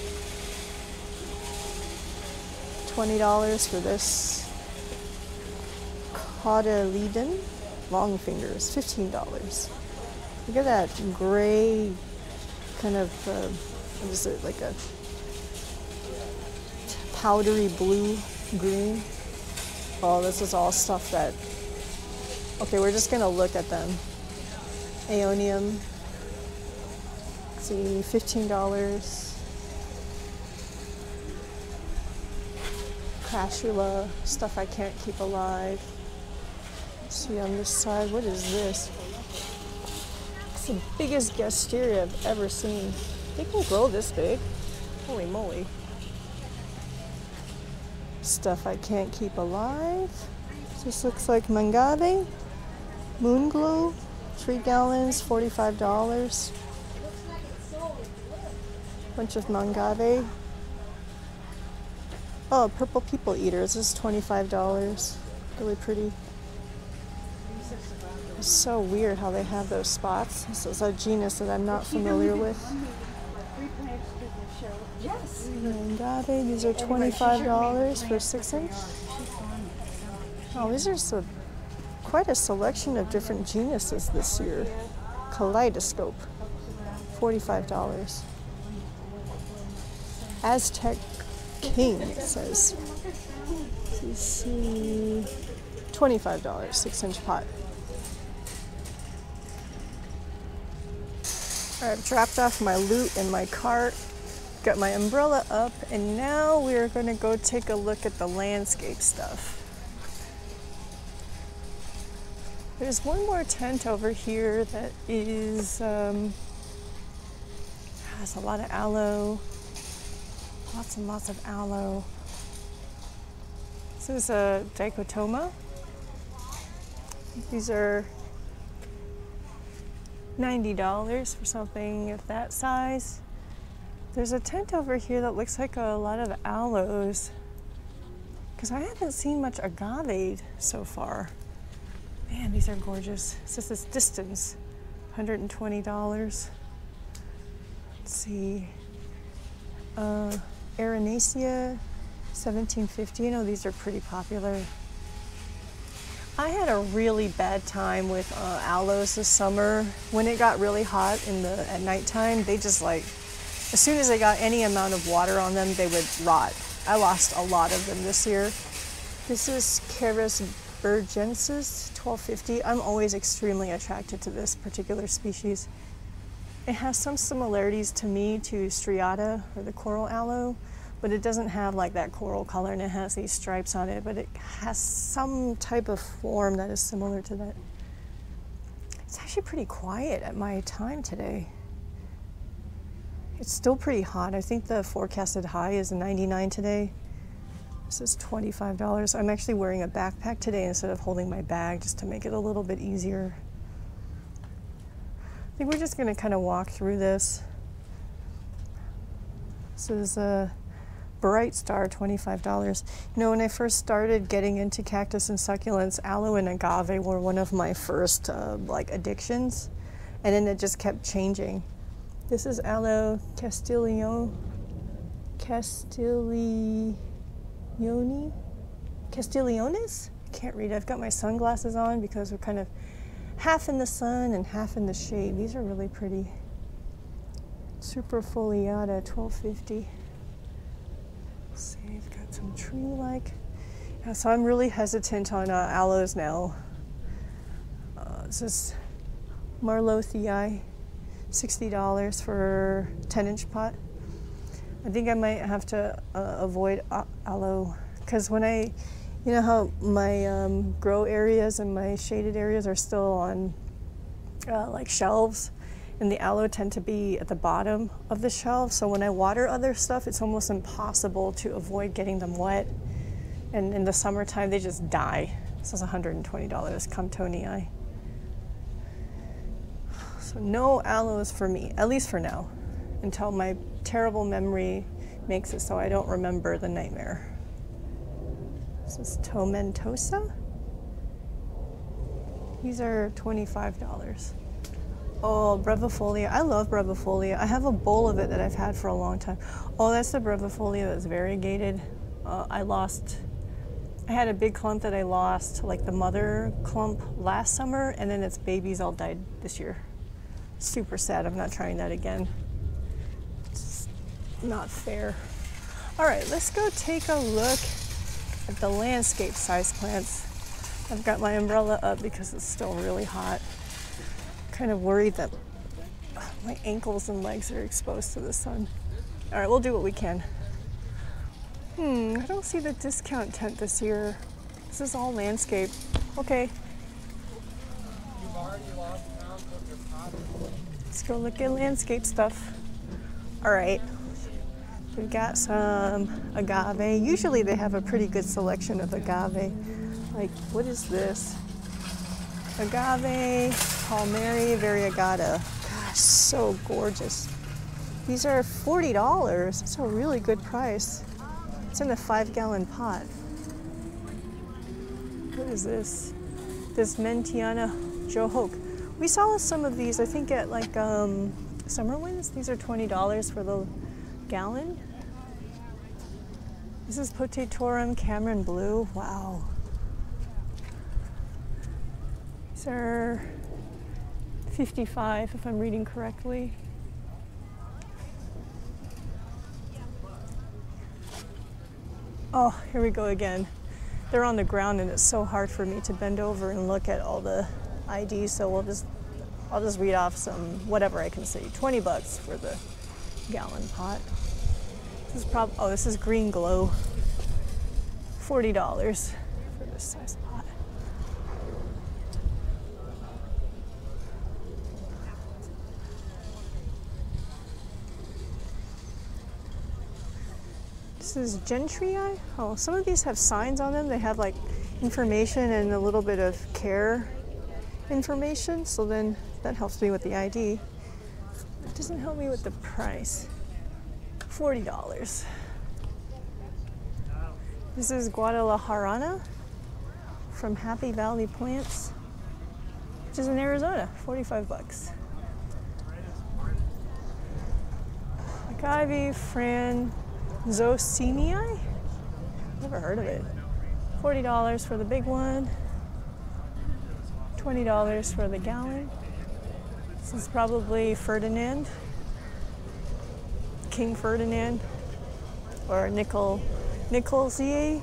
$20 for this Cotyledon long fingers, $15. Look at that gray kind of, uh, what is it, like a powdery blue green. Oh, this is all stuff that. Okay, we're just gonna look at them. Aeonium. Let's see, fifteen dollars. Crassula, stuff I can't keep alive. Let's see on this side, what is this? It's the biggest gasteria I've ever seen. They can grow this big. Holy moly stuff I can't keep alive. This looks like Mangave, Moon Glow, three gallons, $45. Bunch of Mangave. Oh, Purple People Eaters, this is $25. Really pretty. It's so weird how they have those spots. This is a genus that I'm not familiar with. Yes. Mangave, these are $25 for six inch. Oh, these are so, quite a selection of different genuses this year. Kaleidoscope, $45. Aztec King, it says. Let's $25, six inch pot. I've dropped off my loot in my cart. Got my umbrella up, and now we're gonna go take a look at the landscape stuff. There's one more tent over here that is um, has a lot of aloe, lots and lots of aloe. This is a dichotoma. These are $90 for something of that size. There's a tent over here that looks like a lot of aloes. Because I haven't seen much agave so far. Man, these are gorgeous. This is distance, $120. Let's see. Uh, Erinacea, 1750. You know, these are pretty popular. I had a really bad time with uh, aloes this summer. When it got really hot in the at nighttime, they just like as soon as they got any amount of water on them, they would rot. I lost a lot of them this year. This is Charis burgensis 1250. I'm always extremely attracted to this particular species. It has some similarities to me to striata or the coral aloe, but it doesn't have like that coral color and it has these stripes on it, but it has some type of form that is similar to that. It's actually pretty quiet at my time today. It's still pretty hot. I think the forecasted high is 99 today. This is $25. I'm actually wearing a backpack today instead of holding my bag just to make it a little bit easier. Think we're just going to kind of walk through this. This is a Bright Star, $25. You know, when I first started getting into cactus and succulents, aloe and agave were one of my first uh, like addictions. And then it just kept changing. This is Aloe Castiglione. Castiglione? Castigliones? I can't read. I've got my sunglasses on because we're kind of half in the sun and half in the shade. These are really pretty. Super foliata, 1250. Let's see, I've got some tree-like. Yeah, so I'm really hesitant on uh, aloes now. Uh, this is Marlothii. $60 for 10 inch pot. I think I might have to uh, avoid aloe because when I, you know how my um, grow areas and my shaded areas are still on uh, like shelves and the aloe tend to be at the bottom of the shelf. So when I water other stuff, it's almost impossible to avoid getting them wet. And in the summertime, they just die. This is $120, Comptonii. So no aloes for me, at least for now, until my terrible memory makes it so I don't remember the nightmare. This is tomentosa. These are $25. Oh, brevifolia. I love brevifolia. I have a bowl of it that I've had for a long time. Oh, that's the brevifolia that's variegated. Uh, I lost, I had a big clump that I lost, like the mother clump last summer, and then its babies all died this year. Super sad. I'm not trying that again. It's not fair. All right, let's go take a look at the landscape size plants. I've got my umbrella up because it's still really hot. Kind of worried that my ankles and legs are exposed to the sun. All right, we'll do what we can. Hmm, I don't see the discount tent this year. This is all landscape. Okay. Let's go look at landscape stuff. All right. We've got some agave. Usually they have a pretty good selection of agave. Like, what is this? Agave, Palmeri variegata. Gosh, so gorgeous. These are $40. It's a really good price. It's in a five gallon pot. What is this? This Mentiana Johoke. We saw some of these, I think, at like um. These are $20 for the gallon. This is Potatorum Cameron Blue. Wow. These are 55 if I'm reading correctly. Oh, here we go again. They're on the ground and it's so hard for me to bend over and look at all the IDs, so we'll just I'll just read off some whatever I can see. 20 bucks for the gallon pot. This is oh, this is green glow. $40 for this size pot. This is Gentrii. Oh, some of these have signs on them. They have like information and a little bit of care information. So then that helps me with the ID. It doesn't help me with the price. $40. This is Guadalajara from Happy Valley Plants, which is in Arizona, 45 bucks. Agave franzosinii? Never heard of it. $40 for the big one, $20 for the gallon. This is probably Ferdinand, King Ferdinand, or Nickel Nicholsy.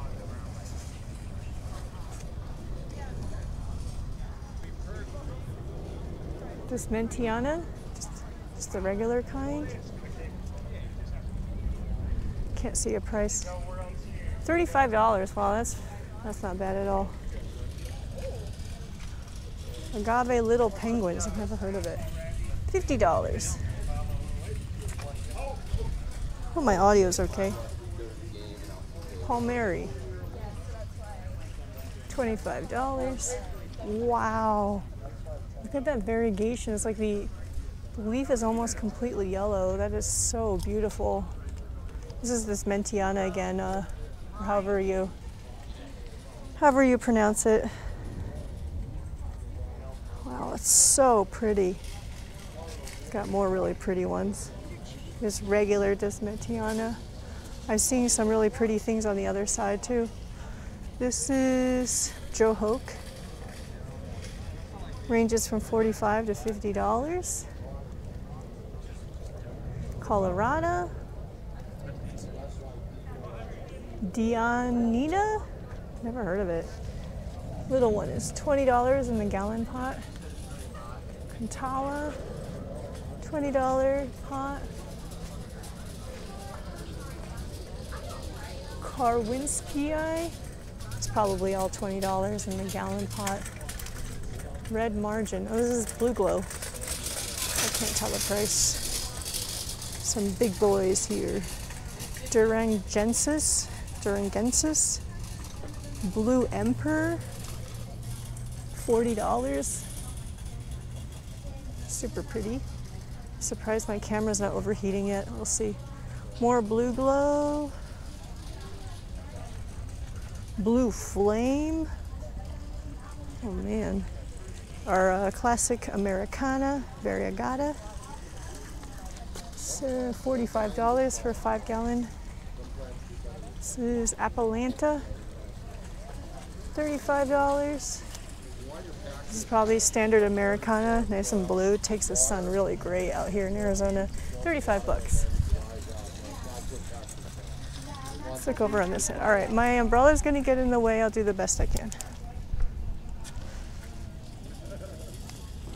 This Mentiana, just, just the regular kind. Can't see a price. Thirty-five dollars. Wow, that's that's not bad at all. Agave Little Penguins. I've never heard of it. Fifty dollars. Hope my audio's okay. Palmeri. Twenty-five dollars. Wow. Look at that variegation. It's like the, leaf is almost completely yellow. That is so beautiful. This is this Mentiana again, uh, however you however you pronounce it. Wow, it's so pretty. Got more really pretty ones. This regular Desmettiana. I've seen some really pretty things on the other side too. This is Joe Hoke. Ranges from 45 to $50. Colorado. Dianina? Never heard of it. Little one is $20 in the gallon pot. Cantala, $20 pot. Karwinskii, it's probably all $20 in the gallon pot. Red margin, oh this is blue glow. I can't tell the price. Some big boys here. Durangensis, Durangensis. Blue Emperor, $40. Super pretty. Surprised my camera's not overheating yet. We'll see. More Blue Glow. Blue Flame. Oh man. Our uh, classic Americana Variegata. So $45 for a five gallon. This is Appalanta. $35. This is probably standard Americana, nice and blue. Takes the sun really great out here in Arizona. 35 bucks. Look over on this side. All right, my umbrella is gonna get in the way. I'll do the best I can.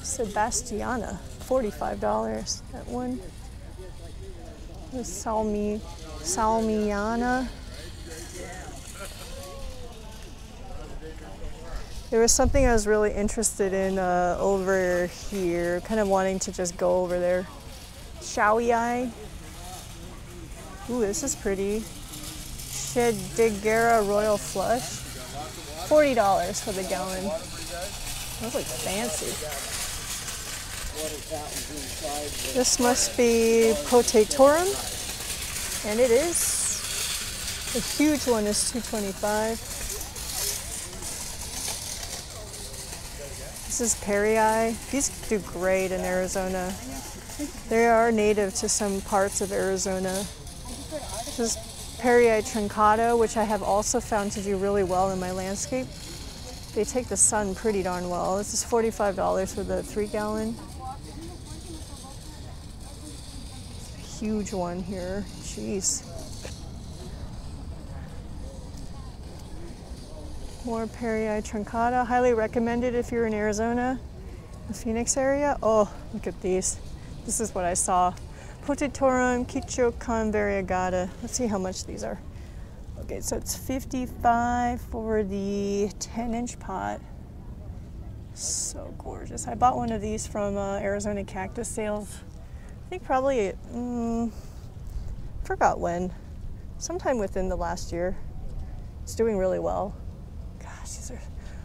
Sebastiana, $45. That one. The Salmi, Salmiana. There was something I was really interested in uh, over here, kind of wanting to just go over there. Shawii. Ooh, this is pretty. Schidigera Royal Flush. $40 for the gallon. Those look fancy. This must be Protectorum, and it is. The huge one is 225. This is Parryi. These do great in Arizona. They are native to some parts of Arizona. This is Parryi truncata, which I have also found to do really well in my landscape. They take the sun pretty darn well. This is $45 for the three gallon. Huge one here. Jeez. More Parryi truncata. Highly recommended if you're in Arizona, the Phoenix area. Oh, look at these. This is what I saw. Protectorum Kichokan variegata. Let's see how much these are. Okay, so it's 55 for the 10 inch pot. So gorgeous. I bought one of these from uh, Arizona Cactus Sales. I think probably, mm, forgot when. Sometime within the last year. It's doing really well. Gosh, these are,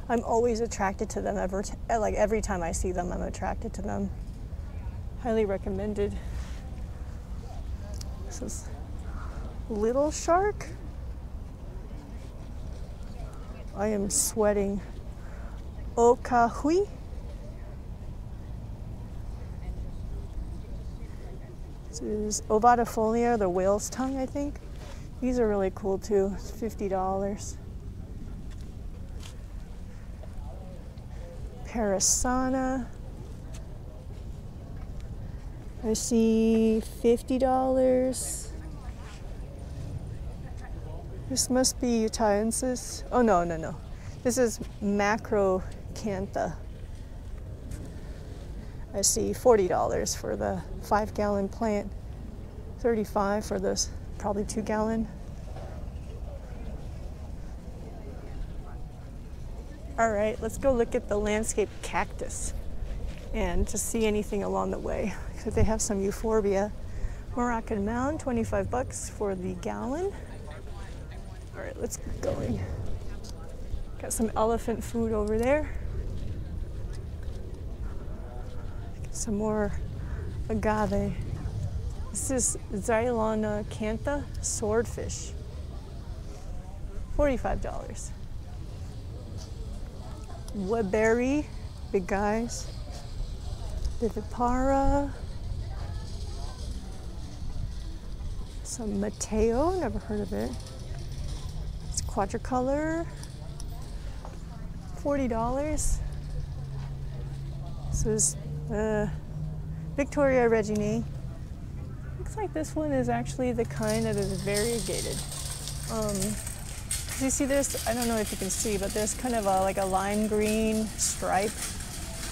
I'm always attracted to them. Ever, like every time I see them, I'm attracted to them. Highly recommended. This is Little Shark. I am sweating. Ocahui. This is Ovatifolia, the whale's tongue, I think. These are really cool too. It's $50. Parrasana. I see $50. This must be Utahensis. Oh, no, no, no. This is Macrocantha. I see $40 for the five gallon plant, 35 for this probably two gallon. All right, let's go look at the landscape cactus and to see anything along the way. So they have some euphorbia. Moroccan mound, 25 bucks for the gallon. All right, let's get going. Got some elephant food over there. Some more agave. This is Xylonacantha swordfish. $45. Weberi, big guys. Vivipara. Some Mateo, never heard of it. It's quadricolor. $40. This is uh, Victoria Reginae. Looks like this one is actually the kind that is variegated. Um, you see this? I don't know if you can see, but there's kind of a, like a lime green stripe.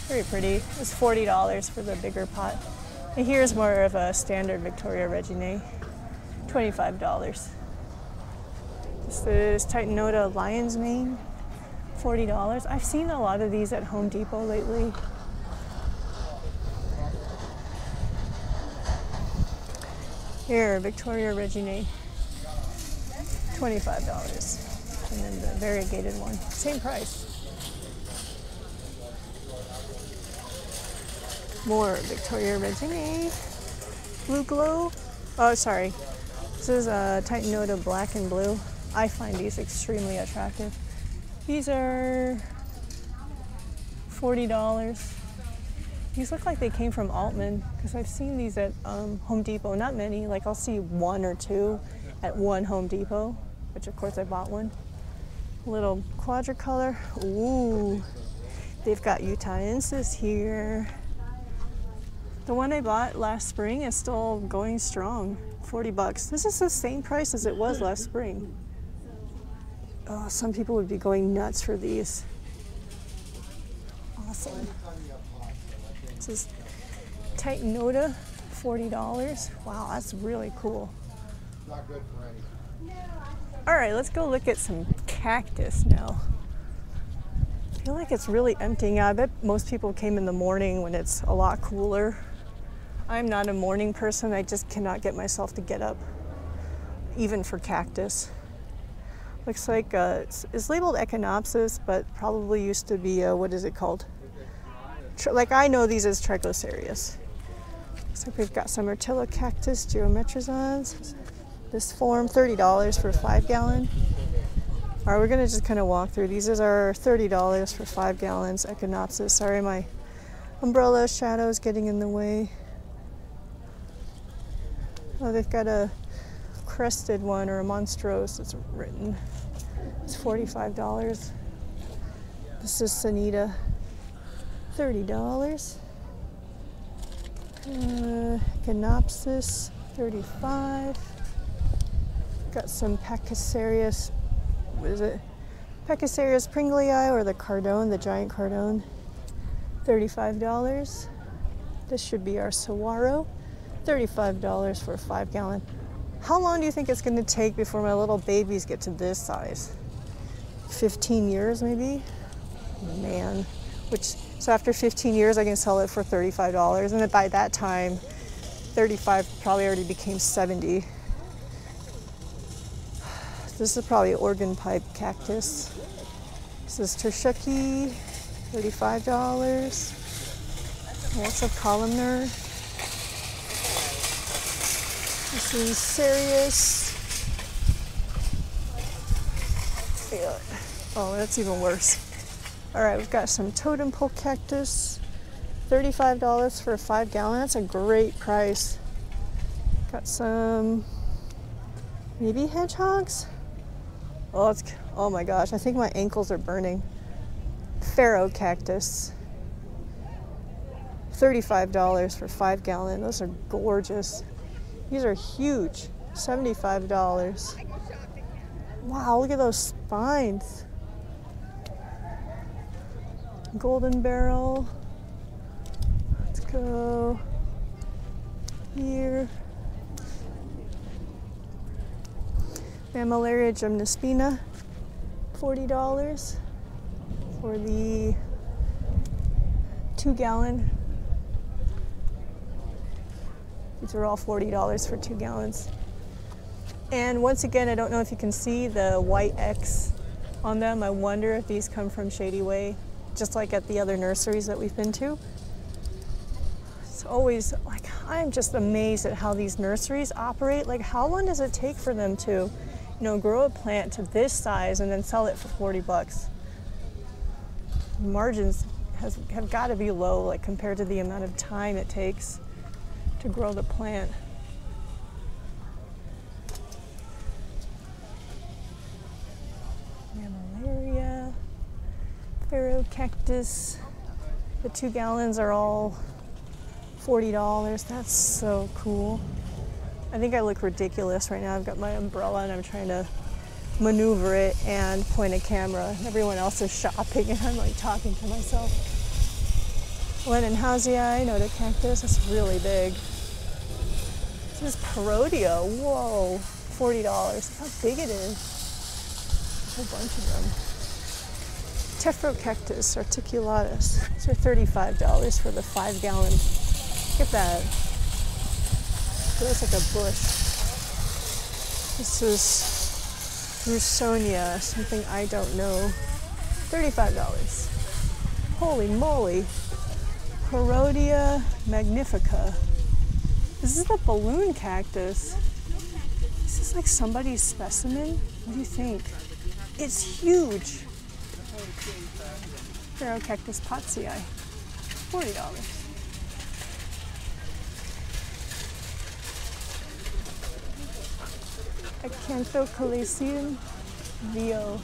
Very pretty. It's $40 for the bigger pot. And here's more of a standard Victoria Reginae. $25. This is Titanota Lion's Mane. $40. I've seen a lot of these at Home Depot lately. Here, Victoria Reginae. $25. And then the variegated one. Same price. More Victoria Regine. Blue Glow. Oh, sorry. This is a Titanota Black and Blue. I find these extremely attractive. These are $40. These look like they came from Altman because I've seen these at um, Home Depot. Not many, like I'll see one or two at one Home Depot, which of course I bought one. Little quadricolor. Ooh, they've got Utahensis here. The one I bought last spring is still going strong. 40 bucks. This is the same price as it was last spring. Oh, some people would be going nuts for these. Awesome. This is Titanota, $40. Wow, that's really cool. All right, let's go look at some cactus now. I feel like it's really emptying out. I bet most people came in the morning when it's a lot cooler. I'm not a morning person. I just cannot get myself to get up, even for cactus. Looks like uh, it's, labeled Echinopsis, but probably used to be, uh, what is it called? like I know these as Trichocereus. Looks like we've got some Cactus geometrizans. This form, $30 for five gallon. All right, we're gonna just kind of walk through. These are $30 for five gallons, Echinopsis. Sorry, my umbrella shadow is getting in the way. Oh, they've got a crested one or a monstrose that's written. It's $45. This is Senita. $30. Uh, Ganopsis, 35 Got some Pachycereus, what is it? Pachycereus pringlei or the cardone, the giant cardone. $35. This should be our saguaro. $35 for a five gallon. How long do you think it's going to take before my little babies get to this size? 15 years maybe? Man, which so after 15 years I can sell it for $35 and then by that time 35 probably already became 70. This is probably organ pipe cactus. This is Terschke, $35. Lots of columnar. This is Cereus. Yeah. Oh, that's even worse. All right, we've got some totem pole cactus. $35 for a five gallon. That's a great price. Got some maybe hedgehogs. Oh, it's, oh my gosh, I think my ankles are burning. Pharaoh cactus. $35 for five gallon. Those are gorgeous. These are huge, $75. Wow, look at those spines. Golden barrel. Let's go here. Mammillaria gymnospina, $40 for the two gallon These are all $40 for two gallons. And once again, I don't know if you can see the white X on them. I wonder if these come from Shady Way, just like at the other nurseries that we've been to. It's always like, I'm just amazed at how these nurseries operate. Like, how long does it take for them to, you know, grow a plant to this size and then sell it for 40 bucks? Margins has, have got to be low, like compared to the amount of time it takes to grow the plant. Mammillaria, cactus. The two gallons are all $40. That's so cool. I think I look ridiculous right now. I've got my umbrella and I'm trying to maneuver it and point a camera. Everyone else is shopping and I'm like talking to myself. Leninghausii, Noda cactus, that's really big. This is Parodia. Whoa, $40. How big it is. A whole bunch of them. Tephrocactus articulatus. These are $35 for the five gallon. Look at that. It looks like a bush. This is Rusonia, something I don't know. $35. Holy moly. Parodia magnifica. This is the balloon cactus. This is like somebody's specimen. What do you think? It's huge. Ferocactus pottsii. $40. Acanthocalycium Vio,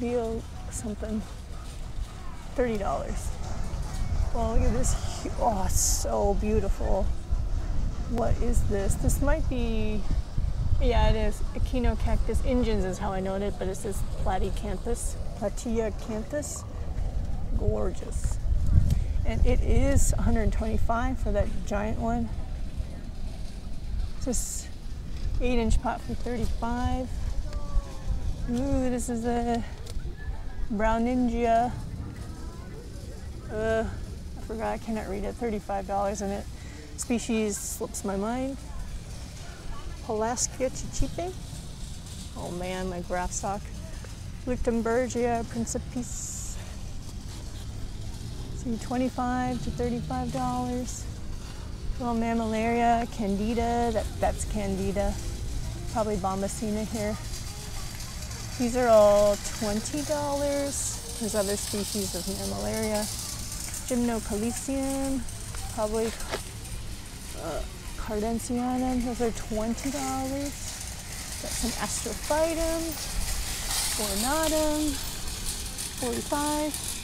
Vio something. $30. Well, look at this. Oh, it's so beautiful. What is this? This might be, yeah, it is. Echinocactus ingens is how I know it, but it says platycanthus. Platyacanthus. Gorgeous. And it is 125 for that giant one. This eight inch pot for 35. Ooh, this is a brown ninja. Uh, I forgot, I cannot read it. $35 in it. Species slips my mind. Polaskia chichipe. Oh man, my graph stock. Leuchtenbergia principis. See, 25 to $35. Well, mammillaria, candida, that, that's candida. Probably bombycina here. These are all $20. There's other species of mammillaria. Gymnocalycium, probably uh, cardenasianum, those are $20. Got some astrophytum, ornatum, 45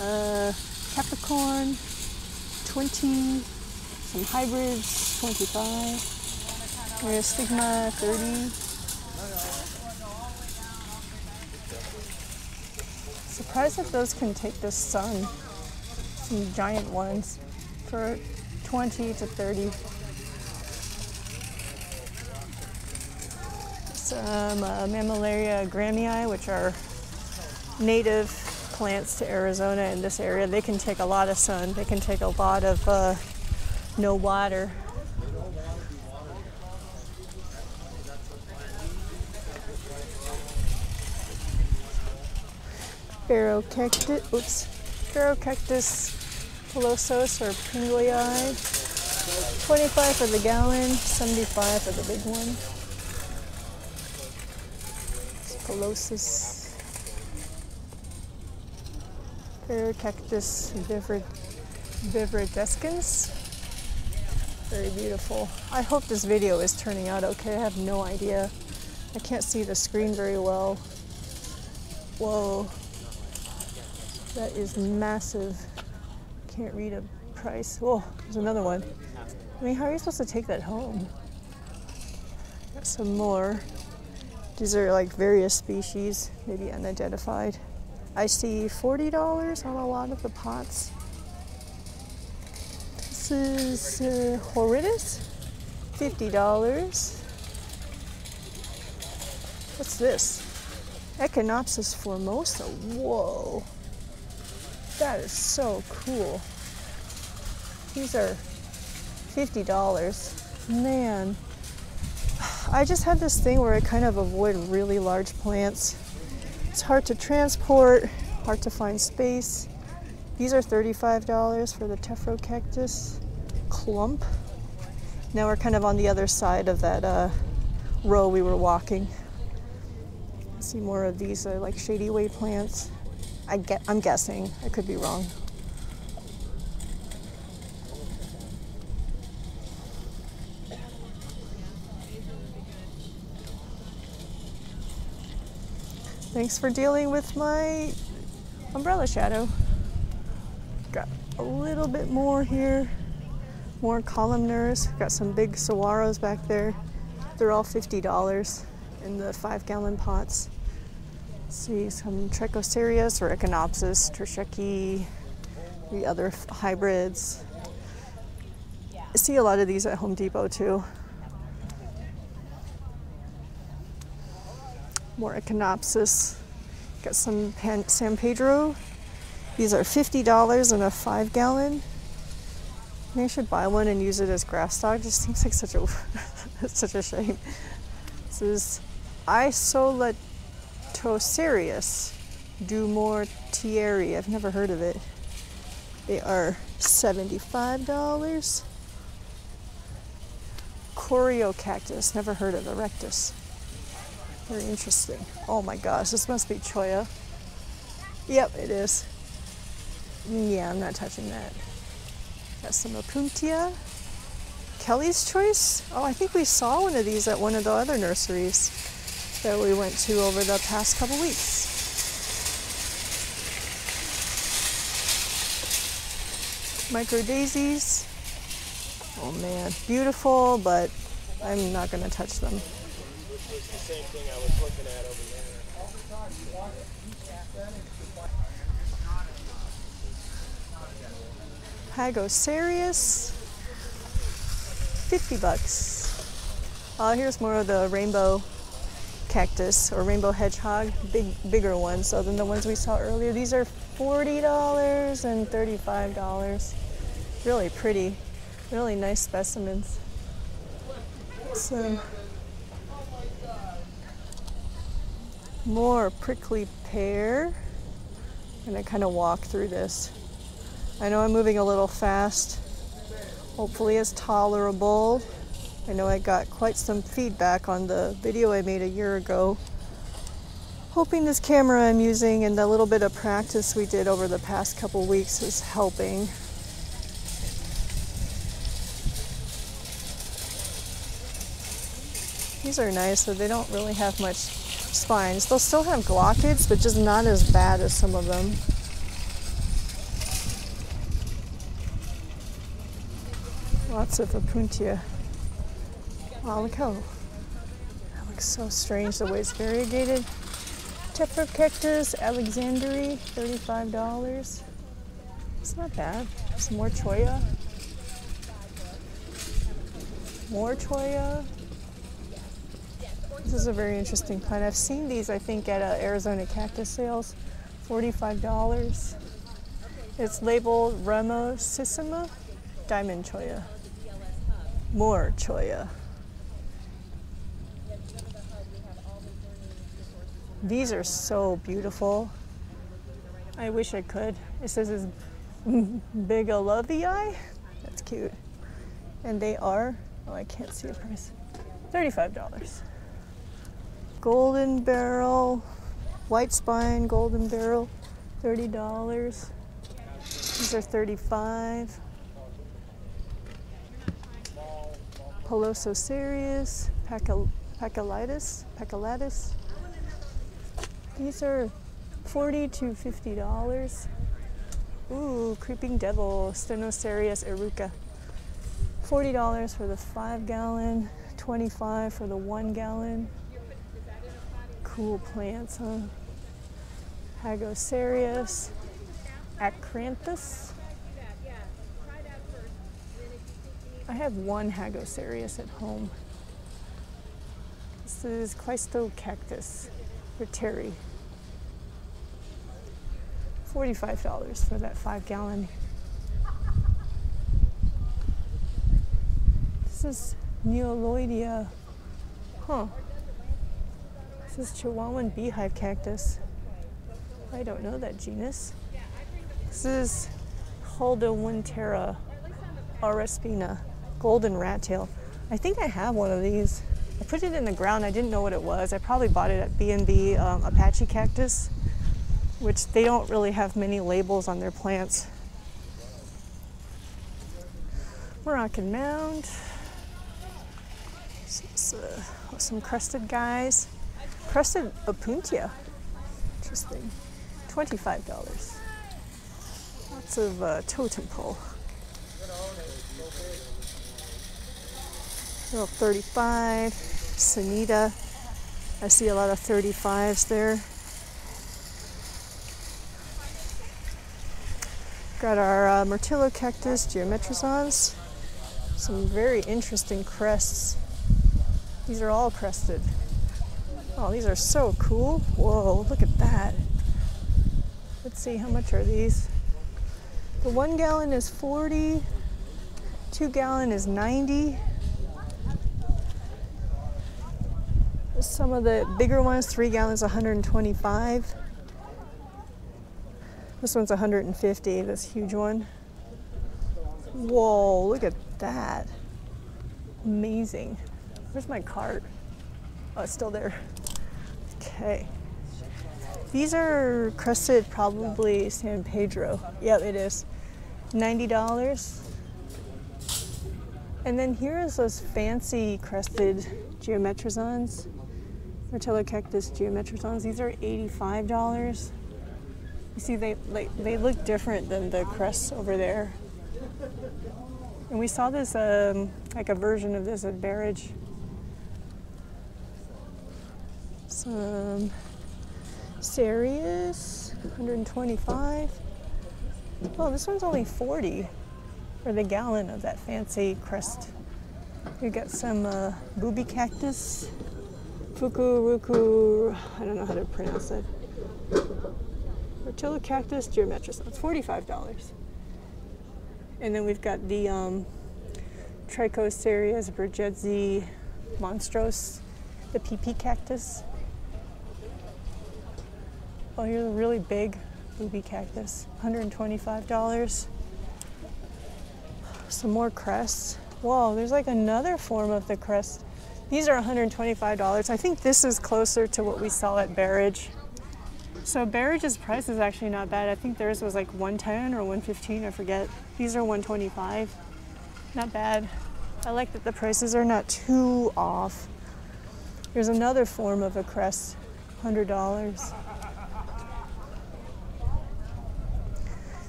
uh, Capricorn, 20, some hybrids, 25, We're stigma 30. Surprised if those can take the sun. Some giant ones for 20 to 30. Some uh, Mammillaria grahamii, which are native plants to Arizona in this area. They can take a lot of sun. They can take a lot of uh, no water. Ferocactus, oops, Ferocactus pilosus or pinguii. 25 for the gallon, 75 for the big one. Pilosus. Ferocactus vivid, viridescens. Very beautiful. I hope this video is turning out okay. I have no idea. I can't see the screen very well. Whoa. That is massive. Can't read a price. Whoa, there's another one. I mean, how are you supposed to take that home? Got some more. These are like various species, maybe unidentified. I see $40 on a lot of the pots. This is uh, Horridus, $50. What's this? Echinopsis formosa. Whoa. That is so cool. These are $50. Man. I just have this thing where I kind of avoid really large plants. It's hard to transport, hard to find space. These are $35 for the Tephrocactus clump. Now we're kind of on the other side of that uh, row we were walking. See more of these uh, like shady way plants. I get, I'm guessing. I could be wrong. Thanks for dealing with my umbrella shadow. Got a little bit more here. More columnars. Got some big saguaros back there. They're all $50 in the five gallon pots. See some Trichocereus or Echinopsis, Tricheki, the other hybrids. I see a lot of these at Home Depot too. More Echinopsis. Got some Pan- San Pedro. These are $50 in a five gallon. Maybe I should buy one and use it as grass stock. Just seems like such a such a shame. This is Isolatocereus dumortieri. I've never heard of it. They are $75. Corryocactus, never heard of erectus. Very interesting. Oh my gosh, this must be Cholla. Yep, it is. Yeah, I'm not touching that. Got some Opuntia. Kelly's Choice. Oh, I think we saw one of these at one of the other nurseries that we went to over the past couple weeks. Microdasys. Oh man, beautiful, but I'm not gonna touch them. Haageocereus, 50 bucks. Uh, here's more of the rainbow cactus or rainbow hedgehog, big, bigger ones other than the ones we saw earlier. These are $40 and $35. Really pretty, really nice specimens. So, more prickly pear. I'm gonna kind of walk through this. I know I'm moving a little fast. Hopefully it's tolerable. I know I got quite some feedback on the video I made a year ago. Hoping this camera I'm using and the little bit of practice we did over the past couple weeks is helping. These are nice, so they don't really have much spines. They'll still have glochids, but just not as bad as some of them. Lots of Opuntia. Wow, look how that looks so strange the way it's variegated. Tephrocactus Alexandri, $35. It's not bad. Some more cholla. More cholla. This is a very interesting plant. I've seen these, I think, at uh, Arizona cactus sales. $45. It's labeled Ramosissima Diamond Cholla. More Cholla. These are so beautiful. I wish I could. It says it's big a love the eye. That's cute. And they are, oh, I can't see the price. $35. Golden barrel, white spine, golden barrel, $30. These are 35. Pilosocereus, Pacal- Pacalitis, Pacalatus. These are 40 to $50. Ooh, creeping devil, Stenocereus eruca. $40 for the five gallon, 25 for the one gallon. Cool plants, huh? Haageocereus, Acranthus. I have one Haageocereus at home. This is Cleistocactus for Terry. $45 for that five gallon. This is Neolloydia. Huh. This is Chihuahuan beehive cactus. I don't know that genus. This is Hildewintera auraspina, golden rat tail. I think I have one of these. I put it in the ground. I didn't know what it was. I probably bought it at B&B um, Apache Cactus, which they don't really have many labels on their plants. Moroccan mound. Some, uh, some crusted guys. Crested opuntia. Interesting. $25. Lots of uh, totem pole. Little 35, Senita. I see a lot of 35s there. Got our uh, Myrtillocactus geometrizans. Some very interesting crests. These are all crested. Oh, these are so cool. Whoa, look at that. Let's see, how much are these? The one gallon is 40, two gallon is 90. Some of the bigger ones, three gallons, 125. This one's 150, this huge one. Whoa, look at that. Amazing. Where's my cart? Oh, it's still there. Okay. These are crested, probably San Pedro. Yep, it is. $90. And then here is those fancy crested geometrizans. Myrtillocactus geometrizans. These are $85. You see, they, like, they look different than the crusts over there. And we saw this, um, like a version of this at Berridge. Some Cereus, 125. Oh, this one's only 40 for the gallon of that fancy crest. We got some uh, booby cactus, fukuruku, I don't know how to pronounce it. cactus geometris. It's $45. And then we've got the um, bergetzi monstros, the PP cactus. Oh, here's a really big booby cactus, $125. Some more crests. Whoa, there's like another form of the crest. These are $125. I think this is closer to what we saw at Berridge. So Berridge's price is actually not bad. I think theirs was like 110 or 115, I forget. These are 125. Not bad. I like that the prices are not too off. Here's another form of a crest, $100.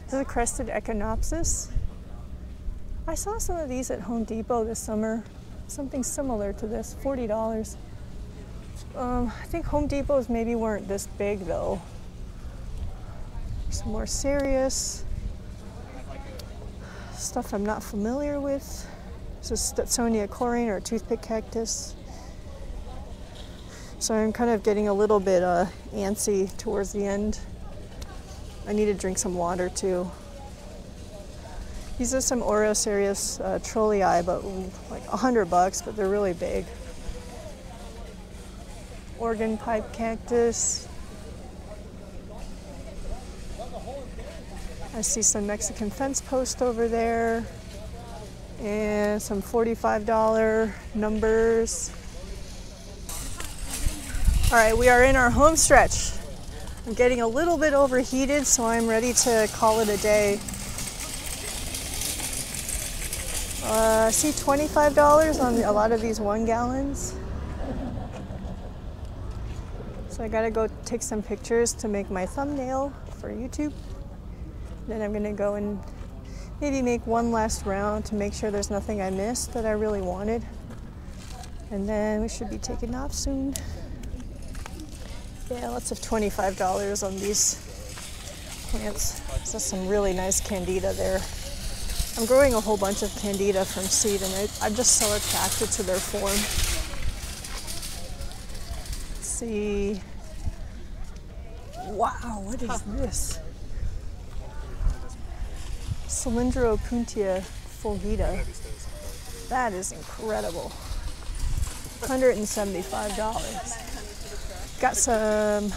This is a crested echinopsis. I saw some of these at Home Depot this summer. Something similar to this, $40. Um, I think Home Depots maybe weren't this big though. Some more serious stuff I'm not familiar with. This is Stetsonia chlorine or toothpick cactus. So I'm kind of getting a little bit uh, antsy towards the end. I need to drink some water too. These are some Oreocereus uh, trollii, but like a hundred bucks, but they're really big. Organ pipe cactus. I see some Mexican fence post over there and some $45 numbers. All right, we are in our home stretch. I'm getting a little bit overheated, so I'm ready to call it a day. Uh, see $25 on a lot of these one gallons. So I gotta go take some pictures to make my thumbnail for YouTube. Then I'm gonna go and maybe make one last round to make sure there's nothing I missed that I really wanted. And then we should be taking off soon. Yeah, lots of $25 on these plants. There's some really nice candida there. I'm growing a whole bunch of candida from seed and I, I'm just so attracted to their form. Let's see. Wow, what is this? Cylindropuntia fulgida. That is incredible. $175. Got some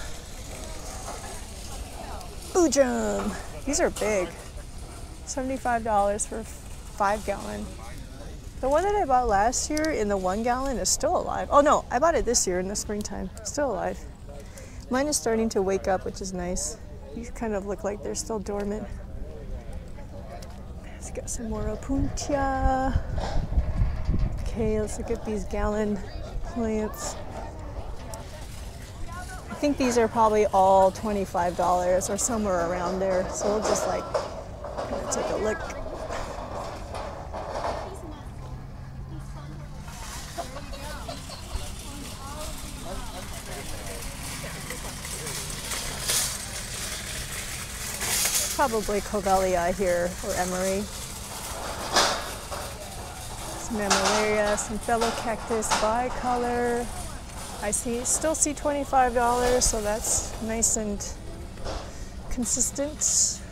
Boojum. These are big. $75 for five gallon. The one that I bought last year in the one gallon is still alive. Oh no, I bought it this year in the springtime. Still alive. Mine is starting to wake up, which is nice. These kind of look like they're still dormant. Let's get some more opuntia. Okay, let's look at these gallon plants. I think these are probably all $25 or somewhere around there. So we'll just like take a look. Probably Covellii here or Emery. Some Mammillaria, some Thelocactus bicolor. I see still see $25, so that's nice and consistent.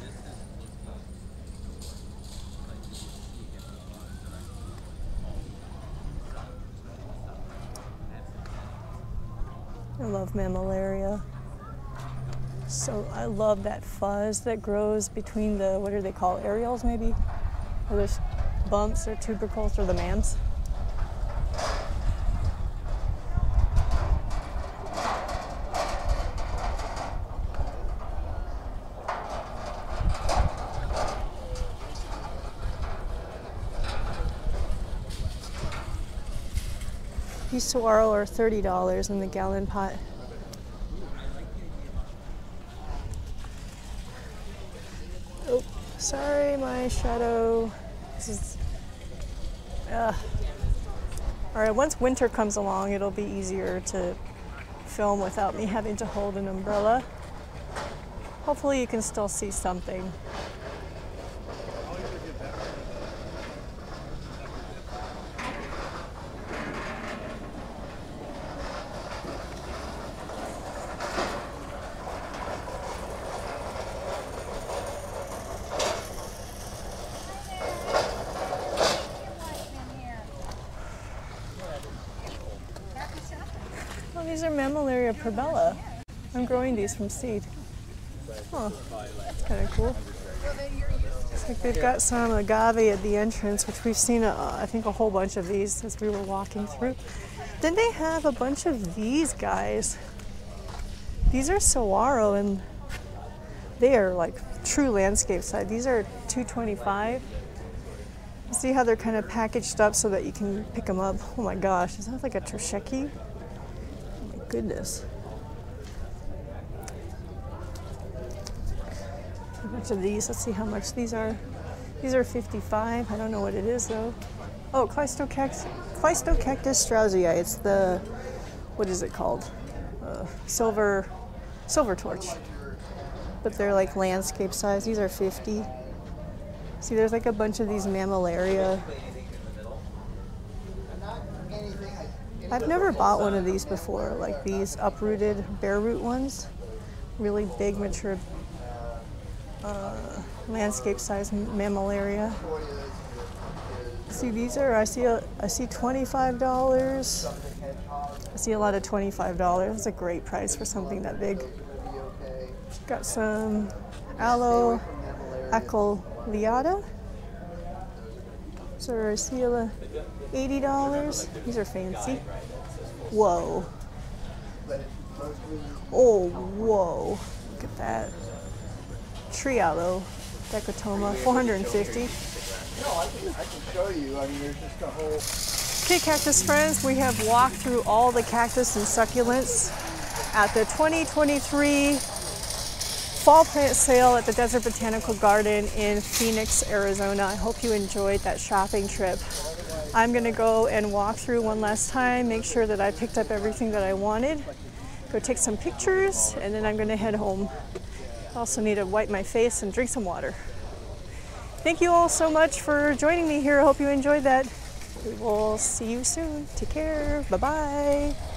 I love mammillaria. So I love that fuzz that grows between the, what are they called, areoles maybe? Or those bumps or tubercles or the mams. These saguaro are $30 in the gallon pot. Oh, sorry, my shadow. This is. Uh. All right, once winter comes along, it'll be easier to film without me having to hold an umbrella. Hopefully, you can still see something. These are Mammillaria probella. I'm growing these from seed. Huh, that's kind of cool. Like they've got some agave at the entrance, which we've seen, uh, I think, a whole bunch of these as we were walking through. Then they have a bunch of these guys. These are saguaro, and they are like true landscape side. These are 225. See how they're kind of packaged up so that you can pick them up. Oh my gosh, is that like a Trosheki? Goodness. A bunch of these. Let's see how much these are. These are 55. I don't know what it is though. Oh, Cleistocactus, Cleistocactus straussii. It's the, what is it called? Uh, silver, silver torch. But they're like landscape size. These are 50. See, there's like a bunch of these mammillaria. I've never bought one of these before, like these uprooted bare root ones. Really big, mature uh, landscape size mammillaria. See, these are, I see, a, I see $25. I see a lot of $25. That's a great price for something that big. Got some aloe aculeata. So I see a $80. These are fancy. Whoa. Oh, whoa. Look at that. Tree aloe, dichotoma, 450. No, I can, I can show you. I mean, there's just a whole. Okay, cactus friends, we have walked through all the cactus and succulents at the 2023 fall plant sale at the Desert Botanical Garden in Phoenix, Arizona. I hope you enjoyed that shopping trip. I'm gonna go and walk through one last time, make sure that I picked up everything that I wanted, go take some pictures, and then I'm gonna head home. Also need to wipe my face and drink some water. Thank you all so much for joining me here. I hope you enjoyed that. We will see you soon. Take care. Bye bye.